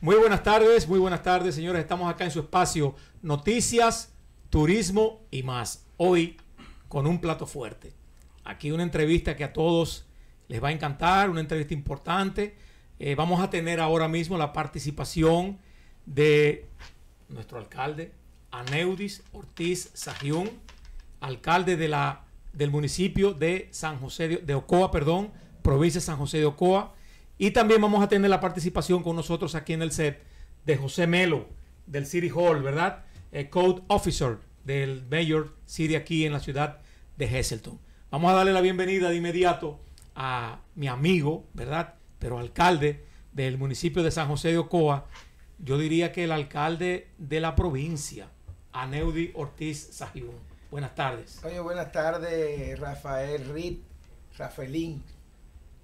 Muy buenas tardes, muy buenas tardes, señores. Estamos acá en su espacio Noticias, Turismo y más. Hoy con un plato fuerte. Aquí una entrevista que a todos les va a encantar, una entrevista importante. Eh, vamos a tener ahora mismo la participación de nuestro alcalde, Aneudis Ortiz Sajión, alcalde de la, del municipio de San José de, de Ocoa, perdón, provincia de San José de Ocoa. Y también vamos a tener la participación con nosotros aquí en el set de José Melo, del City Hall, ¿verdad? El Code Officer del Mayor City aquí en la ciudad de Heselton. Vamos a darle la bienvenida de inmediato a mi amigo, ¿verdad? Pero alcalde del municipio de San José de Ocoa, yo diría que el alcalde de la provincia, Aneudi Ortiz Sajiún. Buenas tardes. Oye, buenas tardes, Rafael Rit, Rafaelín,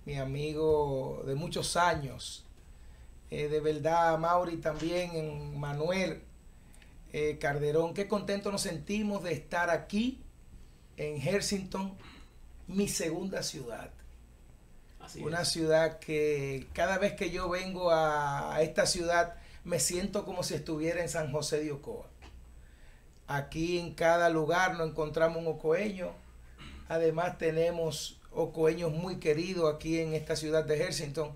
mi amigo de muchos años. Eh, de verdad, Mauri también, Manuel eh, Carderón, qué contento nos sentimos de estar aquí en Hersington, mi segunda ciudad. Así Una es. ciudad que cada vez que yo vengo a, a esta ciudad me siento como si estuviera en San José de Ocoa. Aquí en cada lugar nos encontramos un ocoeño. Además tenemos ocoeños muy queridos aquí en esta ciudad de Hersington.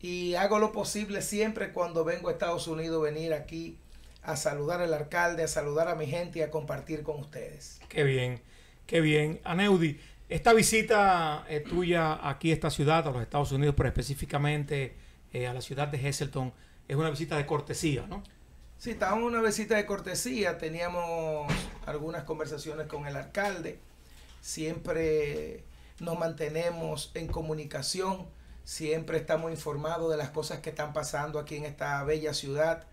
Y hago lo posible siempre cuando vengo a Estados Unidos venir aquí a saludar al alcalde, a saludar a mi gente y a compartir con ustedes. Qué bien, qué bien. Aneudi, esta visita eh, tuya aquí a esta ciudad, a los Estados Unidos, pero específicamente eh, a la ciudad de Heselton, es una visita de cortesía, ¿no? Sí, estábamos en una visita de cortesía, teníamos algunas conversaciones con el alcalde, siempre nos mantenemos en comunicación, siempre estamos informados de las cosas que están pasando aquí en esta bella ciudad,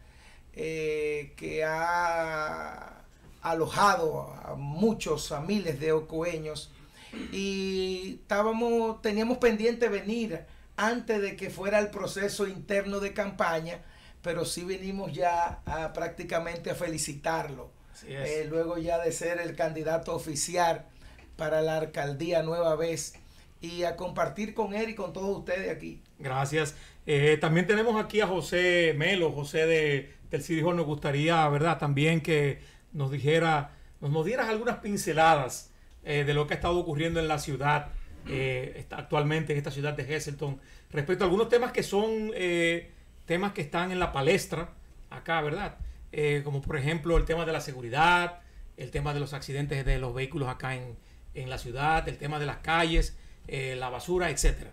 eh, que ha alojado a muchos, a miles de ocoeños, y estábamos, teníamos pendiente venir antes de que fuera el proceso interno de campaña, pero sí venimos ya a, prácticamente a felicitarlo. Eh, luego ya de ser el candidato oficial para la alcaldía nueva vez y a compartir con él y con todos ustedes aquí. Gracias. Eh, también tenemos aquí a José Melo, José de, del City. Nos gustaría, ¿verdad? También que nos dijera, nos, nos dieras algunas pinceladas eh, de lo que ha estado ocurriendo en la ciudad eh, actualmente, en esta ciudad de Heselton, respecto a algunos temas que son temas que están en la palestra acá, ¿verdad? Como por ejemplo el tema de la seguridad, el tema de los accidentes de los vehículos acá en, en la ciudad, el tema de las calles, eh, la basura, etcétera.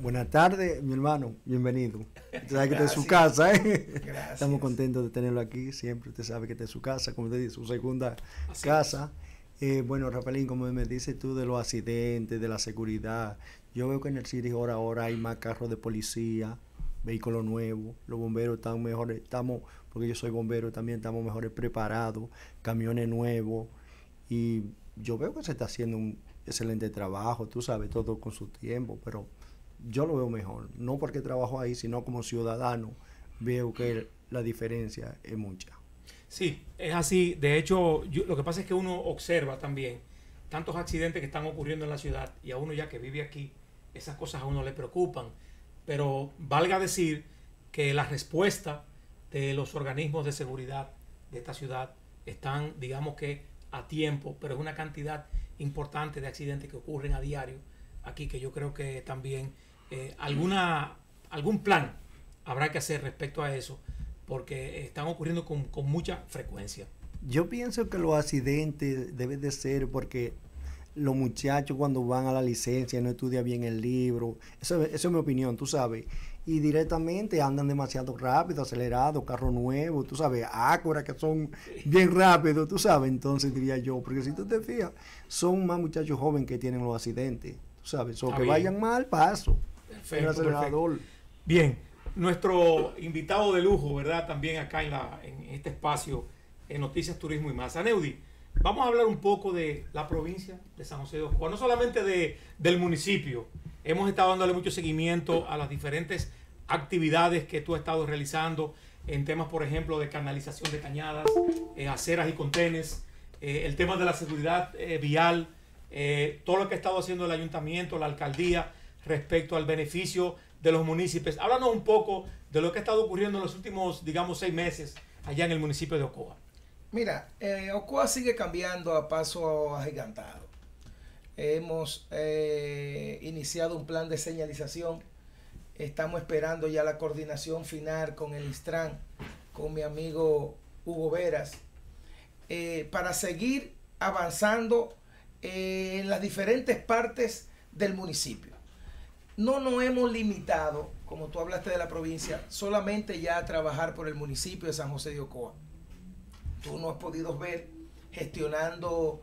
Buenas tardes, mi hermano, bienvenido. Usted sabe que esta es su casa, ¿eh? Gracias. Estamos contentos de tenerlo aquí, siempre usted sabe que esta es su casa, como usted dice, su segunda Así casa. Eh, bueno, Rafaelín, como me dices tú de los accidentes, de la seguridad, yo veo que en el City ahora, ahora hay más carros de policía, vehículos nuevos, los bomberos están mejores, estamos, porque yo soy bombero, también estamos mejores preparados, camiones nuevos, y yo veo que se está haciendo un excelente trabajo, tú sabes, todo con su tiempo, pero yo lo veo mejor, no porque trabajo ahí, sino como ciudadano, veo que la diferencia es mucha. Sí, es así. De hecho, lo que pasa es que uno observa también tantos accidentes que están ocurriendo en la ciudad y a uno ya que vive aquí, esas cosas a uno le preocupan. Pero valga decir que la respuesta de los organismos de seguridad de esta ciudad están, digamos que, a tiempo, pero es una cantidad importante de accidentes que ocurren a diario aquí que yo creo que también eh, alguna, algún plan habrá que hacer respecto a eso porque están ocurriendo con, con mucha frecuencia. Yo pienso que los accidentes deben de ser porque los muchachos cuando van a la licencia no estudian bien el libro. Eso, es mi opinión, tú sabes. Y directamente andan demasiado rápido, acelerados, carro nuevo, tú sabes, Acura que son bien rápidos, tú sabes. Entonces diría yo, porque si tú te fijas, son más muchachos jóvenes que tienen los accidentes, tú sabes. O que bien. vayan mal, paso. Perfecto, el acelerador. Bien, nuestro invitado de lujo, ¿verdad? También acá en, la, en este espacio, en Noticias, Turismo y más. Aneudi, vamos a hablar un poco de la provincia de San José de Ocoa, no solamente de, del municipio. Hemos estado dándole mucho seguimiento a las diferentes actividades que tú has estado realizando en temas, por ejemplo, de canalización de cañadas, eh, aceras y contenes, eh, el tema de la seguridad eh, vial, todo lo que ha estado haciendo el ayuntamiento, la alcaldía, respecto al beneficio de los municipios. Háblanos un poco de lo que ha estado ocurriendo en los últimos, digamos, seis meses allá en el municipio de Ocoa. Mira, Ocoa sigue cambiando a paso agigantado. Hemos eh, iniciado un plan de señalización. Estamos esperando ya la coordinación final con el ISTRAN, con mi amigo Hugo Veras, eh, para seguir avanzando eh, en las diferentes partes del municipio. No nos hemos limitado, como tú hablaste de la provincia, solamente ya a trabajar por el municipio de San José de Ocoa. Tú no has podido ver gestionando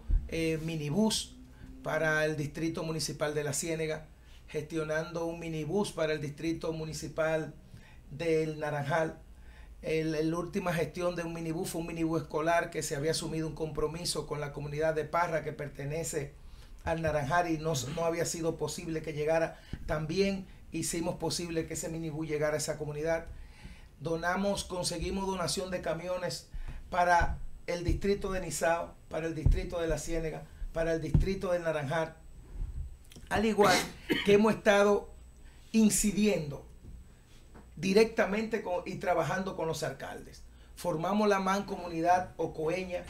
minibús para el distrito municipal de La Ciénega, gestionando un minibús para el distrito municipal del Naranjal. La última gestión de un minibús fue un minibús escolar que se había asumido un compromiso con la comunidad de Parra que pertenece al Naranjal y no, no había sido posible que llegara. También hicimos posible que ese minibús llegara a esa comunidad. Donamos, conseguimos donación de camiones para el distrito de Nizao, para el distrito de La Ciénega, para el distrito de Naranjar, al igual que hemos estado incidiendo directamente con, y trabajando con los alcaldes. Formamos la mancomunidad ocoeña,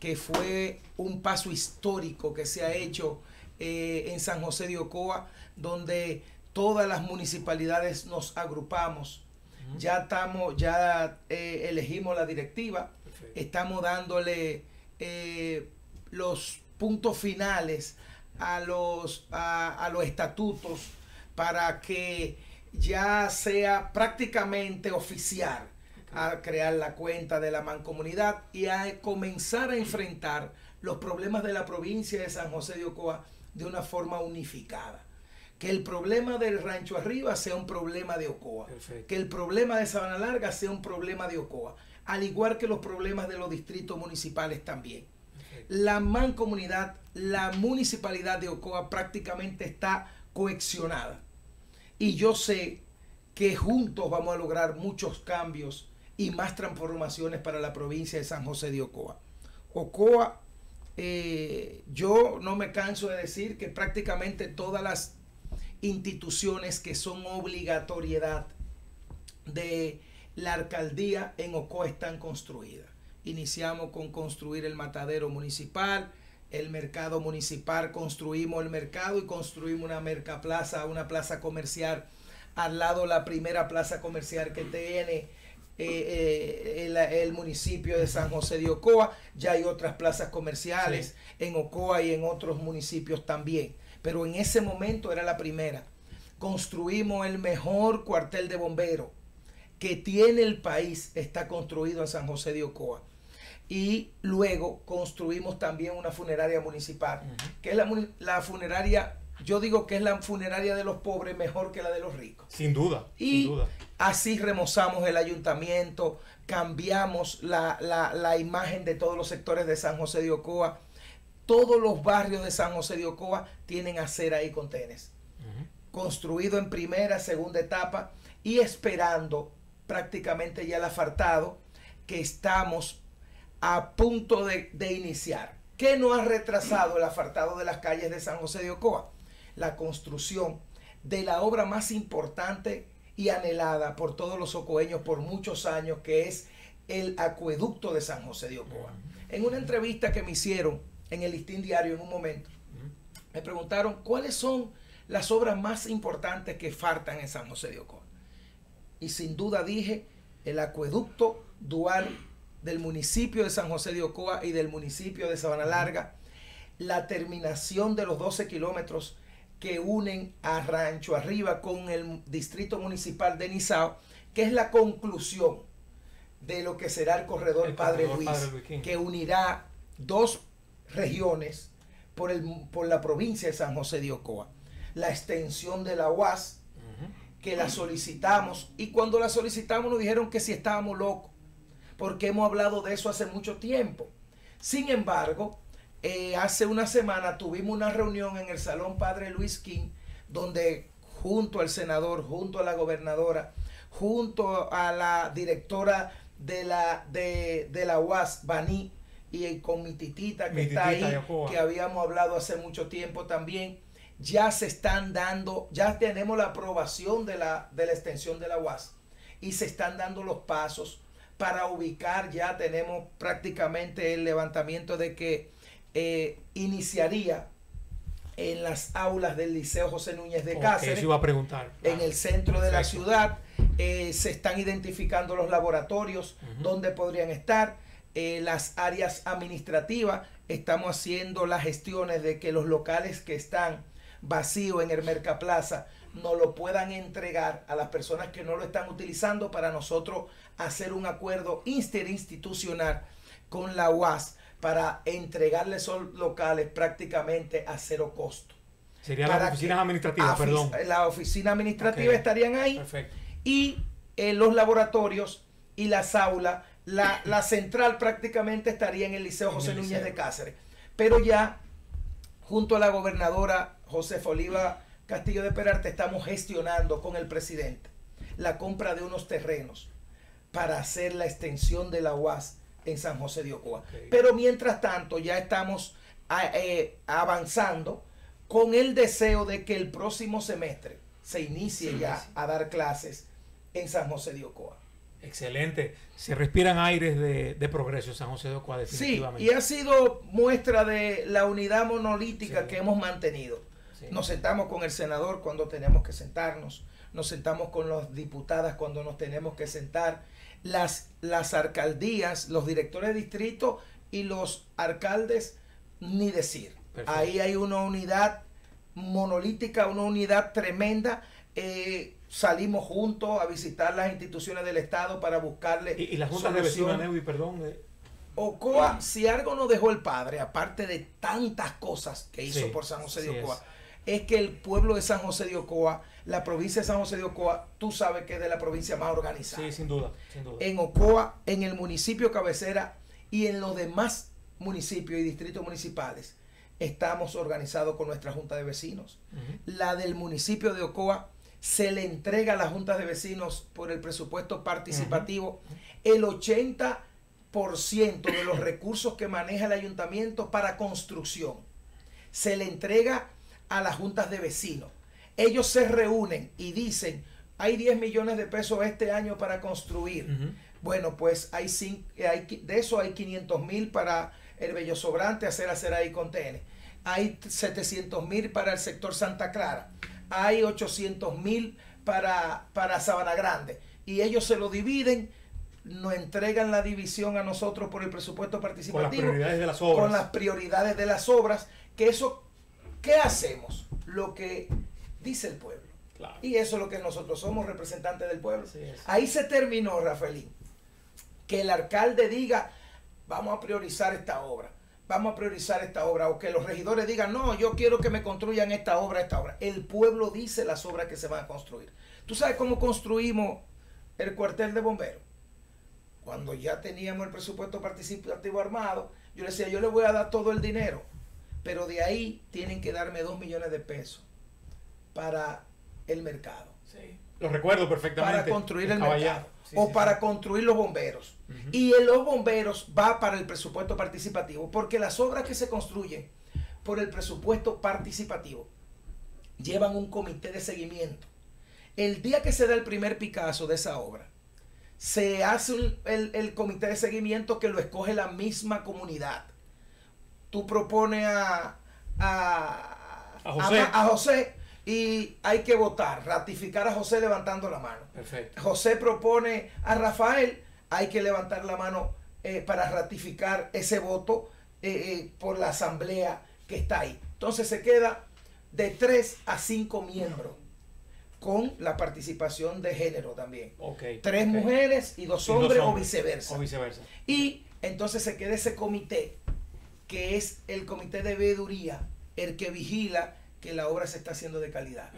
que fue un paso histórico que se ha hecho eh, en San José de Ocoa, donde todas las municipalidades nos agrupamos. Ya estamos, ya eh, elegimos la directiva, estamos dándole eh, los puntos finales a los, a, los estatutos para que ya sea prácticamente oficial a crear la cuenta de la mancomunidad y a comenzar a enfrentar los problemas de la provincia de San José de Ocoa de una forma unificada. Que el problema del rancho arriba sea un problema de Ocoa. Que el problema de Sabana Larga sea un problema de Ocoa. Al igual que los problemas de los distritos municipales también la mancomunidad, la municipalidad de Ocoa prácticamente está coexionada. Y yo sé que juntos vamos a lograr muchos cambios y más transformaciones para la provincia de San José de Ocoa. Ocoa, eh, yo no me canso de decir que prácticamente todas las instituciones que son obligatoriedad de la alcaldía en Ocoa están construidas. Iniciamos con construir el matadero municipal, el mercado municipal, construimos el mercado y construimos una mercaplaza, una plaza comercial al lado la primera plaza comercial que tiene eh, eh, el, municipio de San José de Ocoa. Ya hay otras plazas comerciales en Ocoa y en otros municipios también. Pero en ese momento era la primera. Construimos el mejor cuartel de bomberos que tiene el país, está construido en San José de Ocoa y luego construimos también una funeraria municipal, que es la, funeraria, yo digo que es la funeraria de los pobres mejor que la de los ricos. Sin duda. Y así remozamos el ayuntamiento, cambiamos la, imagen de todos los sectores de San José de Ocoa. Todos los barrios de San José de Ocoa tienen acera y contenes. Construido en primera, segunda etapa y esperando prácticamente ya el afartado que estamos a punto de, iniciar. ¿Qué no ha retrasado el afartado de las calles de San José de Ocoa? La construcción de la obra más importante y anhelada por todos los ocoeños por muchos años, que es el acueducto de San José de Ocoa. En una entrevista que me hicieron en el Listín Diario en un momento, me preguntaron cuáles son las obras más importantes que faltan en San José de Ocoa. Y sin duda dije el acueducto dual del municipio de San José de Ocoa y del municipio de Sabana Larga, la terminación de los 12 kilómetros que unen a Rancho Arriba con el distrito municipal de Nizao, que es la conclusión de lo que será el corredor, Padre, Luis, que unirá dos regiones por, el, por la provincia de San José de Ocoa. La extensión de la UAS, que la solicitamos, y cuando la solicitamos nos dijeron que si estábamos locos, porque hemos hablado de eso hace mucho tiempo. Sin embargo, eh, hace una semana tuvimos una reunión en el Salón Padre Luis King, donde junto al senador, junto a la gobernadora, junto a la directora de la, de, la UAS, Baní, y con mi titita que está ahí, que habíamos hablado hace mucho tiempo también, ya se están dando, ya tenemos la aprobación de la, de la extensión de la UAS y se están dando los pasos para ubicar, ya tenemos prácticamente el levantamiento de que eh, iniciaría en las aulas del Liceo José Núñez de Cáceres. iba a preguntar. En el centro de la ciudad. Eh, se están identificando los laboratorios donde podrían estar. Eh, las áreas administrativas. Estamos haciendo las gestiones de que los locales que están vacíos en el Mercaplaza no lo puedan entregar a las personas que no lo están utilizando para nosotros hacer un acuerdo interinstitucional con la UAS para entregarle esos locales prácticamente a cero costo. Serían las oficinas administrativas, perdón. La oficina administrativa estarían ahí. Y eh, los laboratorios y las aulas, la, central prácticamente estaría en el Liceo José Núñez de Cáceres. Pero ya, junto a la gobernadora José Oliva Castillo de Perarte, estamos gestionando con el presidente la compra de unos terrenos para hacer la extensión de la UAS en San José de Ocoa. Pero mientras tanto ya estamos eh, avanzando con el deseo de que el próximo semestre se inicie ya a dar clases en San José de Ocoa. Excelente. Se respiran aires de, progreso en San José de Ocoa, definitivamente. Sí, y ha sido muestra de la unidad monolítica que hemos mantenido. Nos sentamos con el senador cuando tenemos que sentarnos, nos sentamos con las diputadas cuando nos tenemos que sentar las, las alcaldías, los directores de distrito y los alcaldes, ni decir. Ahí hay una unidad monolítica, una unidad tremenda. Eh, salimos juntos a visitar las instituciones del Estado para buscarle. Y, y las juntas de vecinos, perdón. Eh. Ocoa, si algo nos dejó el padre, aparte de tantas cosas que hizo por San José de Ocoa, es. Es que el pueblo de San José de Ocoa la provincia de San José de Ocoa, tú sabes que es de la provincia más organizada. Sí, sin duda, En Ocoa, en el municipio cabecera y en los demás municipios y distritos municipales, estamos organizados con nuestra Junta de Vecinos. La del municipio de Ocoa se le entrega a la Junta de Vecinos por el presupuesto participativo el 80% de los recursos que maneja el ayuntamiento para construcción. Se le entrega a las juntas de vecinos ellos se reúnen y dicen, hay 10 millones de pesos este año para construir. Bueno, pues hay, hay, de eso hay 500 mil para el Bello Sobrante, hacer hacer ahí contenes. Hay 700 mil para el sector Santa Clara. Hay 800 mil para, para Sabana Grande. Y ellos se lo dividen, nos entregan la división a nosotros por el presupuesto participativo. Con las prioridades de las obras. Con las prioridades de las obras. Que eso, ¿qué hacemos? Lo que dice el pueblo. Y eso es lo que nosotros somos, representantes del pueblo. Ahí se terminó, Rafaelín. Que el alcalde diga, vamos a priorizar esta obra, vamos a priorizar esta obra, o que los regidores digan, no, yo quiero que me construyan esta obra, esta obra. El pueblo dice las obras que se van a construir. ¿Tú sabes cómo construimos el cuartel de bomberos? Cuando ya teníamos el presupuesto participativo armado, yo le decía, yo le voy a dar todo el dinero, pero de ahí tienen que darme dos millones de pesos para el mercado. Sí. Lo recuerdo perfectamente. Para construir el mercado. o para construir los bomberos. Y en los bomberos va para el presupuesto participativo, porque las obras que se construyen por el presupuesto participativo llevan un comité de seguimiento. El día que se da el primer Picasso de esa obra, se hace el, comité de seguimiento que lo escoge la misma comunidad. Tú propones a, a, a José y hay que votar, ratificar a José levantando la mano. Perfecto. José propone a Rafael, hay que levantar la mano eh, para ratificar ese voto eh, eh, por la asamblea que está ahí. Entonces se queda de tres a cinco miembros con la participación de género también. tres mujeres y dos, hombres, o viceversa. O viceversa. Y entonces se queda ese comité, que es el comité de veeduría, el que vigila que la obra se está haciendo de calidad.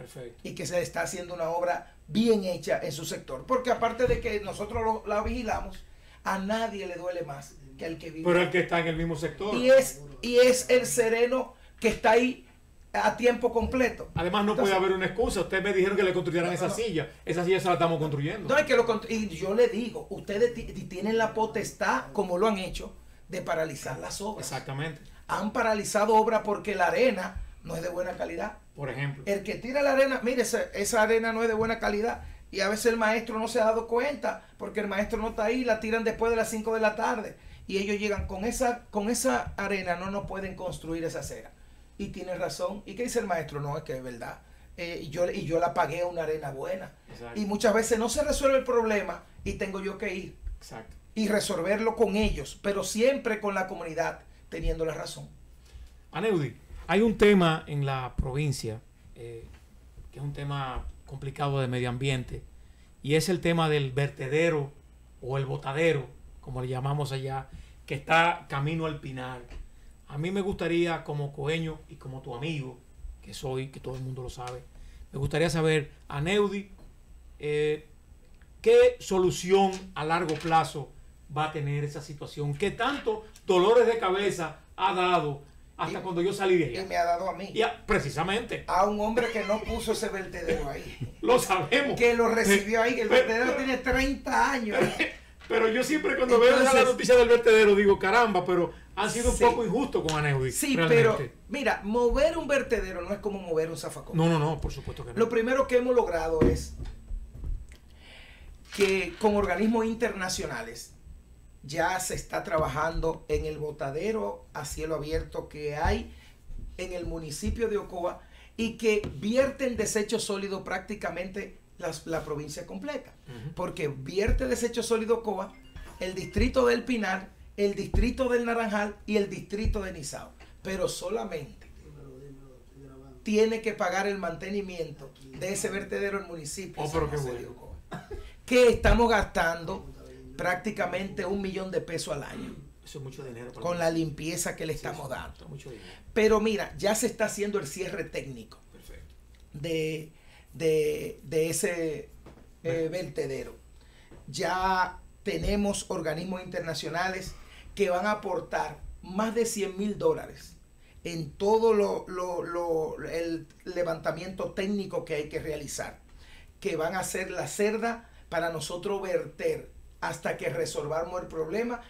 Y que se está haciendo una obra bien hecha en su sector. Porque aparte de que nosotros la vigilamos, a nadie le duele más que al que vive. Pero el que está en el mismo sector. Y es, y es el sereno que está ahí a tiempo completo. Además no puede haber una excusa. Ustedes me dijeron que le construyeran esa silla. Esa silla se la estamos construyendo. No, es que lo y yo le digo, ustedes tienen la potestad, como lo han hecho, de paralizar las obras. Exactamente. Han paralizado obras porque la arena no es de buena calidad. Por ejemplo. El que tira la arena, mire, esa, esa arena no es de buena calidad. Y a veces el maestro no se ha dado cuenta, porque el maestro no está ahí, la tiran después de las 5 de la tarde. Y ellos llegan con esa, con esa arena, no nos pueden construir esa acera. Y tiene razón. ¿Y qué dice el maestro? No, es que es verdad. Eh, y, yo, y yo la pagué a una arena buena. Exacto. Y muchas veces no se resuelve el problema y tengo yo que ir Exacto. Y resolverlo con ellos, pero siempre con la comunidad teniendo la razón. Aneudi, hay un tema en la provincia eh, que es un tema complicado de medio ambiente y es el tema del vertedero o el botadero, como le llamamos allá, que está camino al Pinar. A mí me gustaría, como coeño y como tu amigo, que soy, que todo el mundo lo sabe, me gustaría saber, Aneudi, eh, ¿qué solución a largo plazo va a tener esa situación? ¿Qué tanto dolores de cabeza ha dado hasta Y- cuando yo salí de Y ella? me ha dado a mí, Y a- precisamente, a un hombre que no puso ese vertedero ahí, lo sabemos. que lo recibió ahí, que el Pero- vertedero tiene 30 años. Pero yo siempre cuando veo Entonces- noticia del vertedero digo, caramba, pero han sido un poco injustos con Aneudi. Sí, realmente. pero mira, mover un vertedero no es como mover un zafacón. No, no, no, por supuesto que no. Lo primero que hemos logrado es que con organismos internacionales ya se está trabajando en el botadero a cielo abierto que hay en el municipio de Ocoa y que vierten desechos sólidos prácticamente las- la provincia completa. Porque vierte desecho sólido Ocoa, el distrito del Pinar, el distrito del Naranjal y el distrito de Nizao. Pero solamente tiene que pagar el mantenimiento de ese vertedero el municipio. Oh, pero qué bueno. de Ocoa. Que estamos gastando prácticamente un millón de pesos al año Eso es mucho dinero. con mí. la limpieza que le estamos sí, dando. Mucho dinero. Pero mira, ya se está haciendo el cierre técnico Perfecto. de, de, de ese eh, vertedero. Ya tenemos organismos internacionales que van a aportar más de 100 mil dólares en todo lo, lo- lo- el levantamiento técnico que hay que realizar, que van a hacer la cerda para nosotros verter hasta que resolvamos el problema,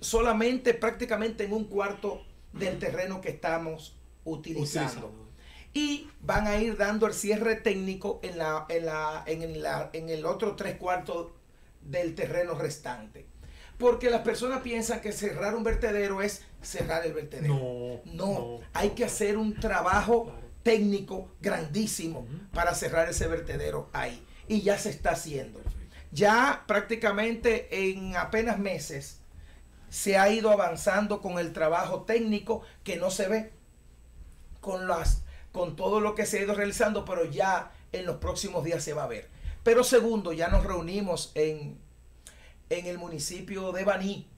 solamente prácticamente en un cuarto del terreno que estamos utilizando Utilizando. y van a ir dando el cierre técnico en, la, en, la, en, la- en el otro tres cuartos del terreno restante. Porque las personas piensan que cerrar un vertedero es cerrar el vertedero. No, No, hay que hacer un trabajo Claro. técnico grandísimo para cerrar ese vertedero ahí. Y ya se está haciendo. Ya prácticamente en apenas meses se ha ido avanzando con el trabajo técnico que no se ve con las con todo lo que se ha ido realizando, pero ya en los próximos días se va a ver. Pero segundo, ya nos reunimos en, en el municipio de Baní,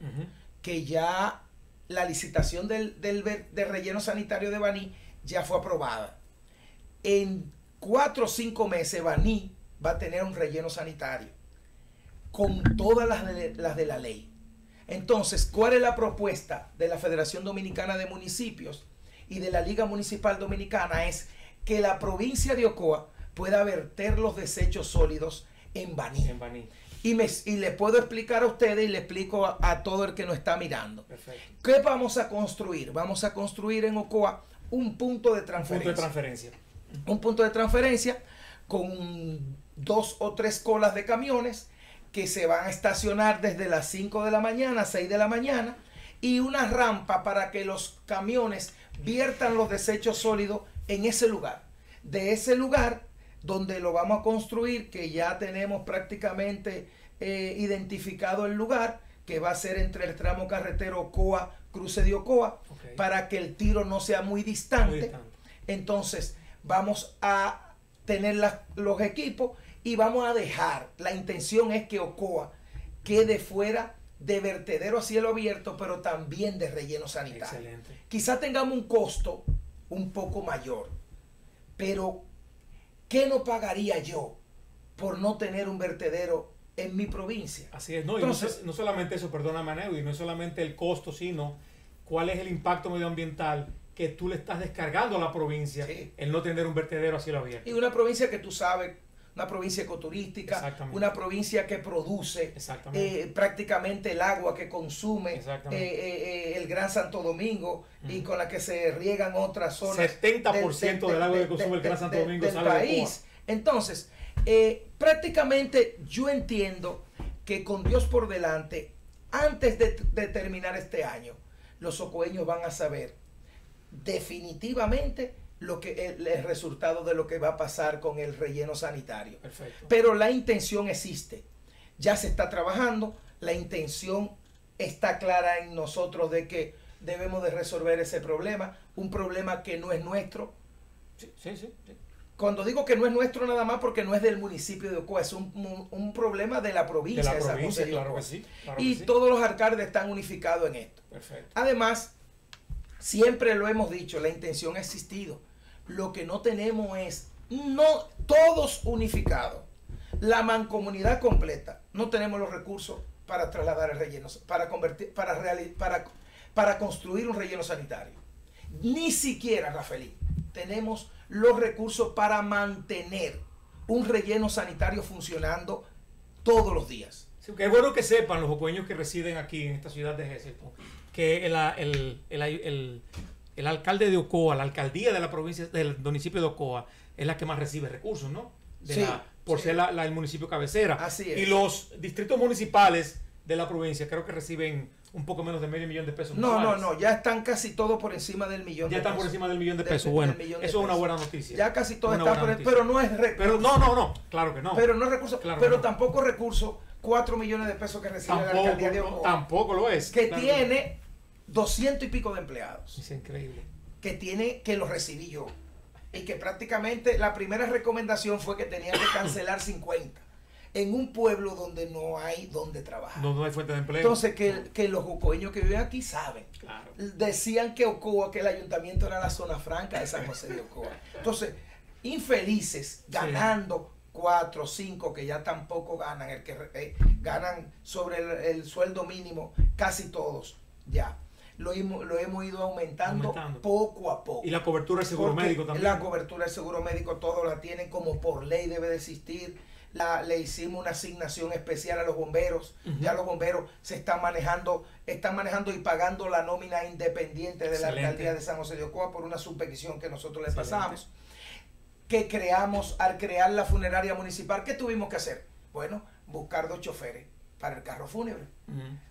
que ya la licitación del, del, del relleno sanitario de Baní ya fue aprobada. En cuatro o cinco meses Baní va a tener un relleno sanitario con todas las de, las de la ley. Entonces, ¿cuál es la propuesta de la Federación Dominicana de Municipios y de la Liga Municipal Dominicana? Es que la provincia de Ocoa pueda verter los desechos sólidos en Baní. En Baní. Y, me, y le puedo explicar a ustedes y le explico a, a todo el que nos está mirando. Perfecto. ¿Qué vamos a construir? Vamos a construir en Ocoa un punto de Punto transferencia. de transferencia. un punto de transferencia con dos o tres colas de camiones que se van a estacionar desde las 5 de la mañana, 6 de la mañana, y una rampa para que los camiones viertan los desechos sólidos en ese lugar. De ese lugar donde lo vamos a construir, que ya tenemos prácticamente eh, identificado el lugar, que va a ser entre el tramo carretero Ocoa, cruce de Ocoa, para que el tiro no sea muy distante. Muy distante. Entonces, vamos a tener los equipos y vamos a dejar, la intención es que Ocoa quede fuera de vertedero a cielo abierto, pero también de relleno sanitario. Excelente. Quizá tengamos un costo un poco mayor, pero ¿qué no pagaría yo por no tener un vertedero en mi provincia? Así es, no, y Entonces- no, so- no solamente eso, perdóname, Aneudi, no es solamente el costo, sino cuál es el impacto medioambiental que tú le estás descargando a la provincia Sí. el no tener un vertedero a cielo abierto. Y una provincia que tú sabes una provincia ecoturística, una provincia que produce eh, prácticamente el agua que consume eh, eh, el Gran Santo Domingo y con la que se riegan otras zonas 70% del agua que consume el Gran Santo Domingo del sale de país. Entonces, eh, prácticamente yo entiendo que con Dios por delante, antes de, de terminar este año, los socoeños van a saber definitivamente lo que el, el resultado de lo que va a pasar con el relleno sanitario. Perfecto. Pero la intención existe. Ya se está trabajando. La intención está clara en nosotros de que debemos de resolver ese problema. Un problema que no es nuestro. Sí, sí, sí, sí. Cuando digo que no es nuestro nada más porque no es del municipio de Ocoa, es un, un- un problema de la provincia la de San provincia, de claro que sí. claro Y que sí. todos los alcaldes están unificados en esto. Perfecto. Además, siempre lo hemos dicho, la intención ha existido. Lo que no tenemos es, no todos unificados, la mancomunidad completa, no tenemos los recursos para trasladar el relleno, para convertir, para, para, construir un relleno sanitario. Ni siquiera, Rafaelín, tenemos los recursos para mantener un relleno sanitario funcionando todos los días. Sí, que es bueno que sepan los ocoeños que residen aquí en esta ciudad de Gésipo que el, el, el, el- alcalde de Ocoa, la alcaldía de la provincia del municipio de Ocoa, es la que más recibe recursos, ¿no? De Sí, la- por sí. ser la- la- el municipio cabecera. Así es. Y los distritos municipales de la provincia creo que reciben un poco menos de medio millón de pesos. No, no, no, ya están casi todos por encima del millón Ya de están por encima del millón de pesos. bueno, millón eso es una buena noticia. Ya casi todo Una está buena por noticia. pero no es recurso. Pero no, no, no, claro que no. Pero no es recurso, Claro pero no. tampoco recurso 4 millones de pesos que recibe la alcaldía de no, Ocoa, tampoco lo es. que Claro tiene 200 y pico de empleados, Es increíble. que tiene que los recibí yo y que prácticamente la primera recomendación fue que tenían que cancelar 50 en un pueblo donde no hay donde trabajar. No, no hay fuente de empleo. Entonces que, que los ocoeños que viven aquí saben. Claro. Decían que Ocoa, que el ayuntamiento era la zona franca de San José de Ocoa. Entonces, infelices, ganando cuatro, cinco, que ya tampoco ganan, el que eh, ganan sobre el, el sueldo mínimo, casi todos, ya. Lo hemos, lo hemos ido aumentando, Aumentando. poco a poco. Y la cobertura del seguro Porque médico también. La cobertura del seguro médico, todos la tienen como por ley debe de existir. La, le hicimos una asignación especial a los bomberos. Ya los bomberos se están manejando, están manejando y pagando la nómina independiente de la alcaldía de San José de Ocoa por una subpetición que nosotros le Excelente. pasamos. Que creamos, al crear la funeraria municipal, ¿qué tuvimos que hacer? Bueno, buscar dos choferes para el carro fúnebre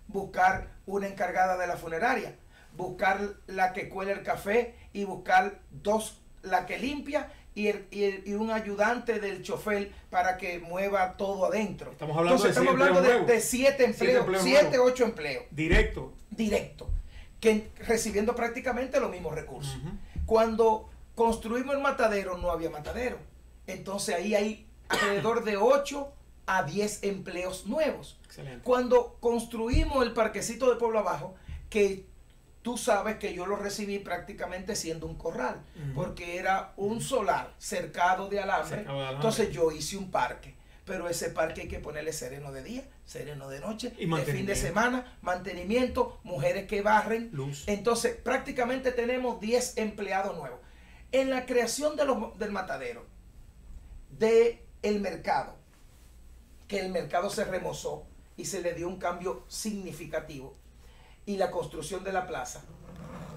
buscar una encargada de la funeraria, buscar la que cuela el café y buscar dos, la que limpia y, el- y el- y un ayudante del chofer para que mueva todo adentro. Estamos hablando de estamos hablando de, empleos de siete empleos, empleos siete, ocho empleos Directo. directos, que recibiendo prácticamente los mismos recursos. Cuando construimos el matadero no había matadero. Entonces ahí hay alrededor de 8 a 10 empleos nuevos. Excelente. Cuando construimos el parquecito de Pueblo Abajo, que tú sabes que yo lo recibí prácticamente siendo un corral, porque era un solar cercado de alambre. Cercado de alambre. Entonces yo hice un parque. Pero ese parque hay que ponerle sereno de día, sereno de noche, Y de fin de semana, mantenimiento, mujeres que barren. Luz. Entonces, prácticamente tenemos 10 empleados nuevos. En la creación de los, del matadero, del el mercado, que el mercado se remozó y se le dio un cambio significativo, y la construcción de la plaza,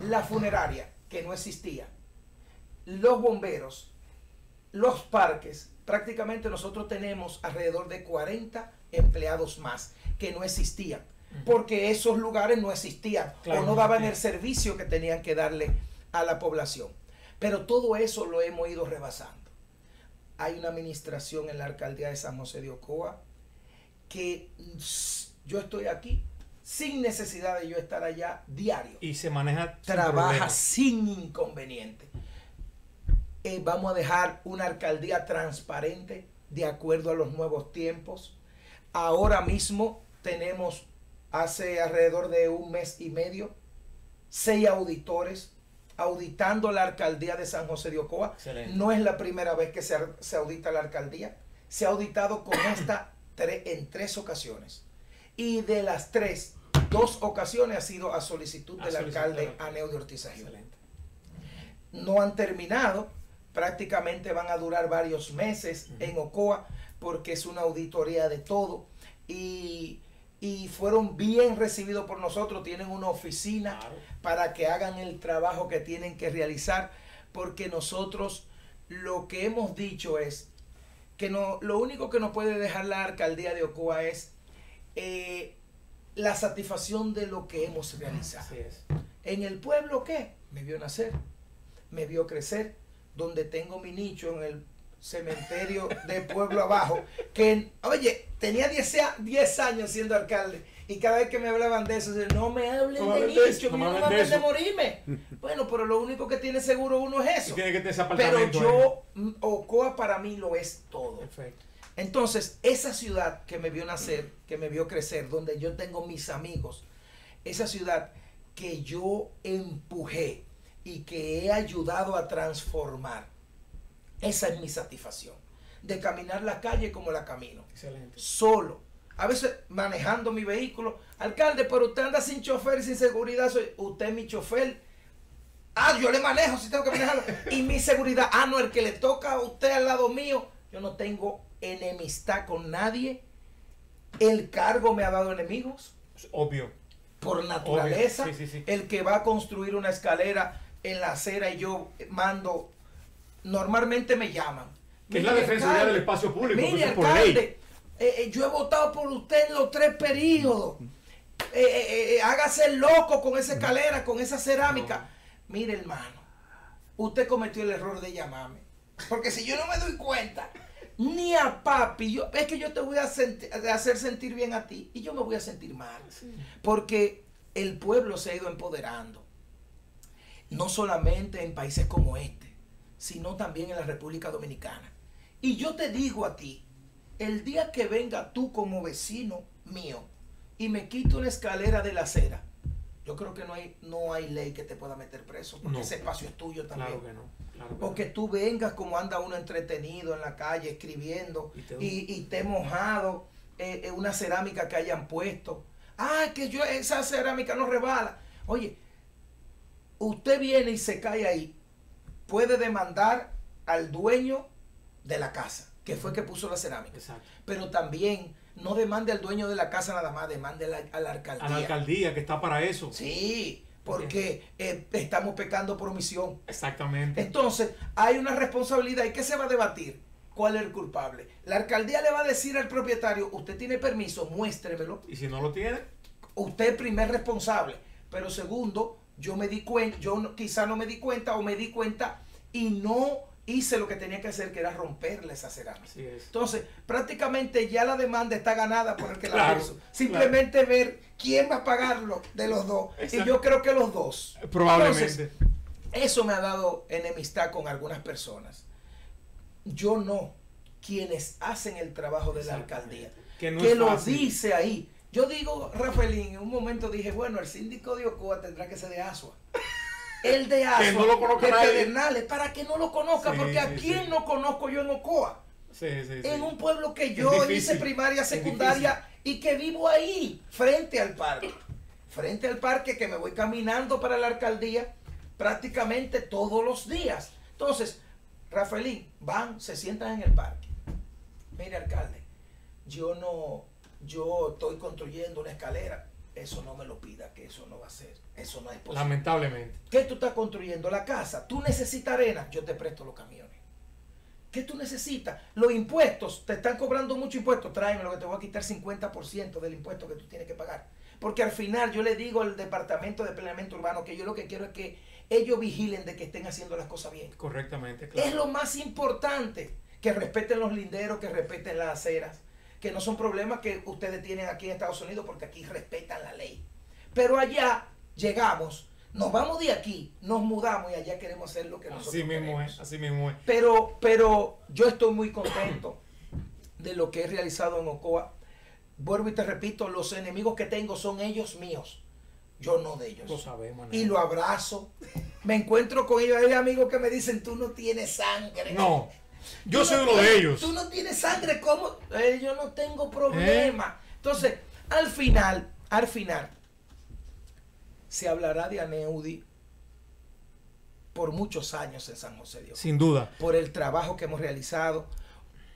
la funeraria, que no existía, los bomberos, los parques, prácticamente nosotros tenemos alrededor de 40 empleados más que no existían, porque esos lugares no existían Claro, o no daban el servicio que tenían que darle a la población. Pero todo eso lo hemos ido rebasando. Hay una administración en la alcaldía de San José de Ocoa que yo estoy aquí sin necesidad de yo estar allá diario Y se maneja. trabaja sin inconveniente. Eh, vamos a dejar una alcaldía transparente de acuerdo a los nuevos tiempos. Ahora mismo tenemos, hace alrededor de un mes y medio, seis auditores auditando la alcaldía de San José de Ocoa. Excelente. No es la primera vez que se, se audita la alcaldía. Se ha auditado con esta tre- en tres ocasiones. Y de las tres, dos ocasiones ha sido a solicitud A del solicitud alcalde. Aneo de Ortiz. No han terminado. prácticamente van a durar varios meses en Ocoa porque es una auditoría de todo y, y fueron bien recibidos por nosotros, tienen una oficina Claro. para que hagan el trabajo que tienen que realizar porque nosotros lo que hemos dicho es que no, lo único que nos puede dejar la alcaldía de Ocoa es eh, la satisfacción de lo que hemos realizado. Así es. En el pueblo, ¿qué? Me vio nacer, me vio crecer, donde tengo mi nicho en el cementerio de Pueblo Abajo, que, oye, tenía 10, a- 10 años siendo alcalde, y cada vez que me hablaban de eso, decían, no me hablen No de nicho, no yo me no hablen me de morirme. Bueno, pero lo único que tiene seguro uno es Y eso. tiene que tener ese Pero yo, mm, Ocoa para mí lo es todo. Perfecto. Entonces, esa ciudad que me vio nacer, que me vio crecer, donde yo tengo mis amigos, esa ciudad que yo empujé y que he ayudado a transformar, esa es mi satisfacción. De caminar la calle como la camino, Excelente. solo. A veces manejando mi vehículo. Alcalde, pero usted anda sin chofer y sin seguridad. Soy, usted es mi chofer. Ah, yo le manejo si tengo que manejarlo. Y mi seguridad. Ah, no, el que le toca a usted al lado mío. Yo no tengo enemistad con nadie. El cargo me ha dado enemigos Es obvio. por naturaleza. Sí, sí, sí. El que va a construir una escalera en la acera y yo mando, normalmente me llaman. Que es la alcalde, del espacio público, Mire, es por alcalde, ley. eh, eh, yo he votado por usted en los tres periodos. Eh, eh, eh, hágase el loco con esa escalera, con esa cerámica. Mire, hermano, usted cometió el error de llamarme. Porque si yo no me doy cuenta, ni a papi, yo, es que yo te voy a, senti- a hacer sentir bien a ti y yo me voy a sentir mal. Porque el pueblo se ha ido empoderando. No solamente en países como este, sino también en la República Dominicana. Y yo te digo a ti, el día que venga tú como vecino mío y me quito una escalera de la acera, yo creo que no hay, no hay ley que te pueda meter preso, porque No. ese espacio es tuyo también. Claro que no. Claro que O que tú vengas como anda uno entretenido en la calle escribiendo Y te- y, y te mojado eh, eh, una cerámica que hayan puesto. Ah, que yo esa cerámica no rebala. Oye, usted viene y se cae ahí, puede demandar al dueño de la casa, que fue que puso la cerámica. Exacto. Pero también no demande al dueño de la casa nada más, demande a la, a la alcaldía. A la alcaldía que está para eso. Sí, porque eh, estamos pecando por omisión. Exactamente. Entonces, hay una responsabilidad. ¿Y qué se va a debatir? ¿Cuál es el culpable? La alcaldía le va a decir al propietario, usted tiene permiso, muéstremelo. Y si no lo tiene, Usted es primer responsable. Pero segundo, yo me di cuenta, yo no- quizá no me di cuenta o me di cuenta y no hice lo que tenía que hacer, que era romperle esa cerámica. así es. Entonces, prácticamente ya la demanda está ganada por el que la Claro, puso. Simplemente ver quién va a pagarlo de los dos. Y yo creo que los dos. Probablemente. Entonces, eso me ha dado enemistad con algunas personas. Yo no. Quienes hacen el trabajo de la alcaldía. Que no lo fácil. dice ahí. Yo digo, Rafaelín, en un momento dije, bueno, el síndico de Ocoa tendrá que ser de Asua. El de Asua, no lo conozca de nadie. Pedernales, para que no lo conozca, Sí, porque a quién sí. no conozco yo en Ocoa Sí, en un pueblo que yo hice primaria, secundaria y que vivo ahí, frente al parque. Frente al parque que me voy caminando para la alcaldía prácticamente todos los días. Entonces, Rafaelín, van, se sientan en el parque. Mire, alcalde, yo no, yo estoy construyendo una escalera. Eso no me lo pida, que eso no va a ser. Eso no es posible. Lamentablemente. ¿Qué tú estás construyendo? La casa. Tú necesitas arena, yo te presto los camiones. ¿Qué tú necesitas? Los impuestos, te están cobrando mucho impuesto, tráemelo que te voy a quitar 50% del impuesto que tú tienes que pagar. Porque al final yo le digo al Departamento de Planeamiento Urbano que yo lo que quiero es que ellos vigilen de que estén haciendo las cosas bien. Correctamente, claro. Es lo más importante, que respeten los linderos, que respeten las aceras, que no son problemas que ustedes tienen aquí en Estados Unidos porque aquí respetan la ley. Pero allá llegamos, nos vamos de aquí, nos mudamos y allá queremos hacer lo que nosotros Así mismo queremos. es, así mismo es. Pero, pero yo estoy muy contento de lo que he realizado en Ocoa. Vuelvo y te repito, los enemigos que tengo son ellos míos, yo no de ellos Lo sabemos. y lo abrazo. Me encuentro con ellos. Hay amigos que me dicen, tú no tienes sangre. No, yo soy no uno de ellos. Tú no tienes sangre, ¿cómo? Eh, yo no tengo problema. Entonces, al final, al final, se hablará de Aneudi por muchos años en San José de Ocoa. Sin duda. Por el trabajo que hemos realizado.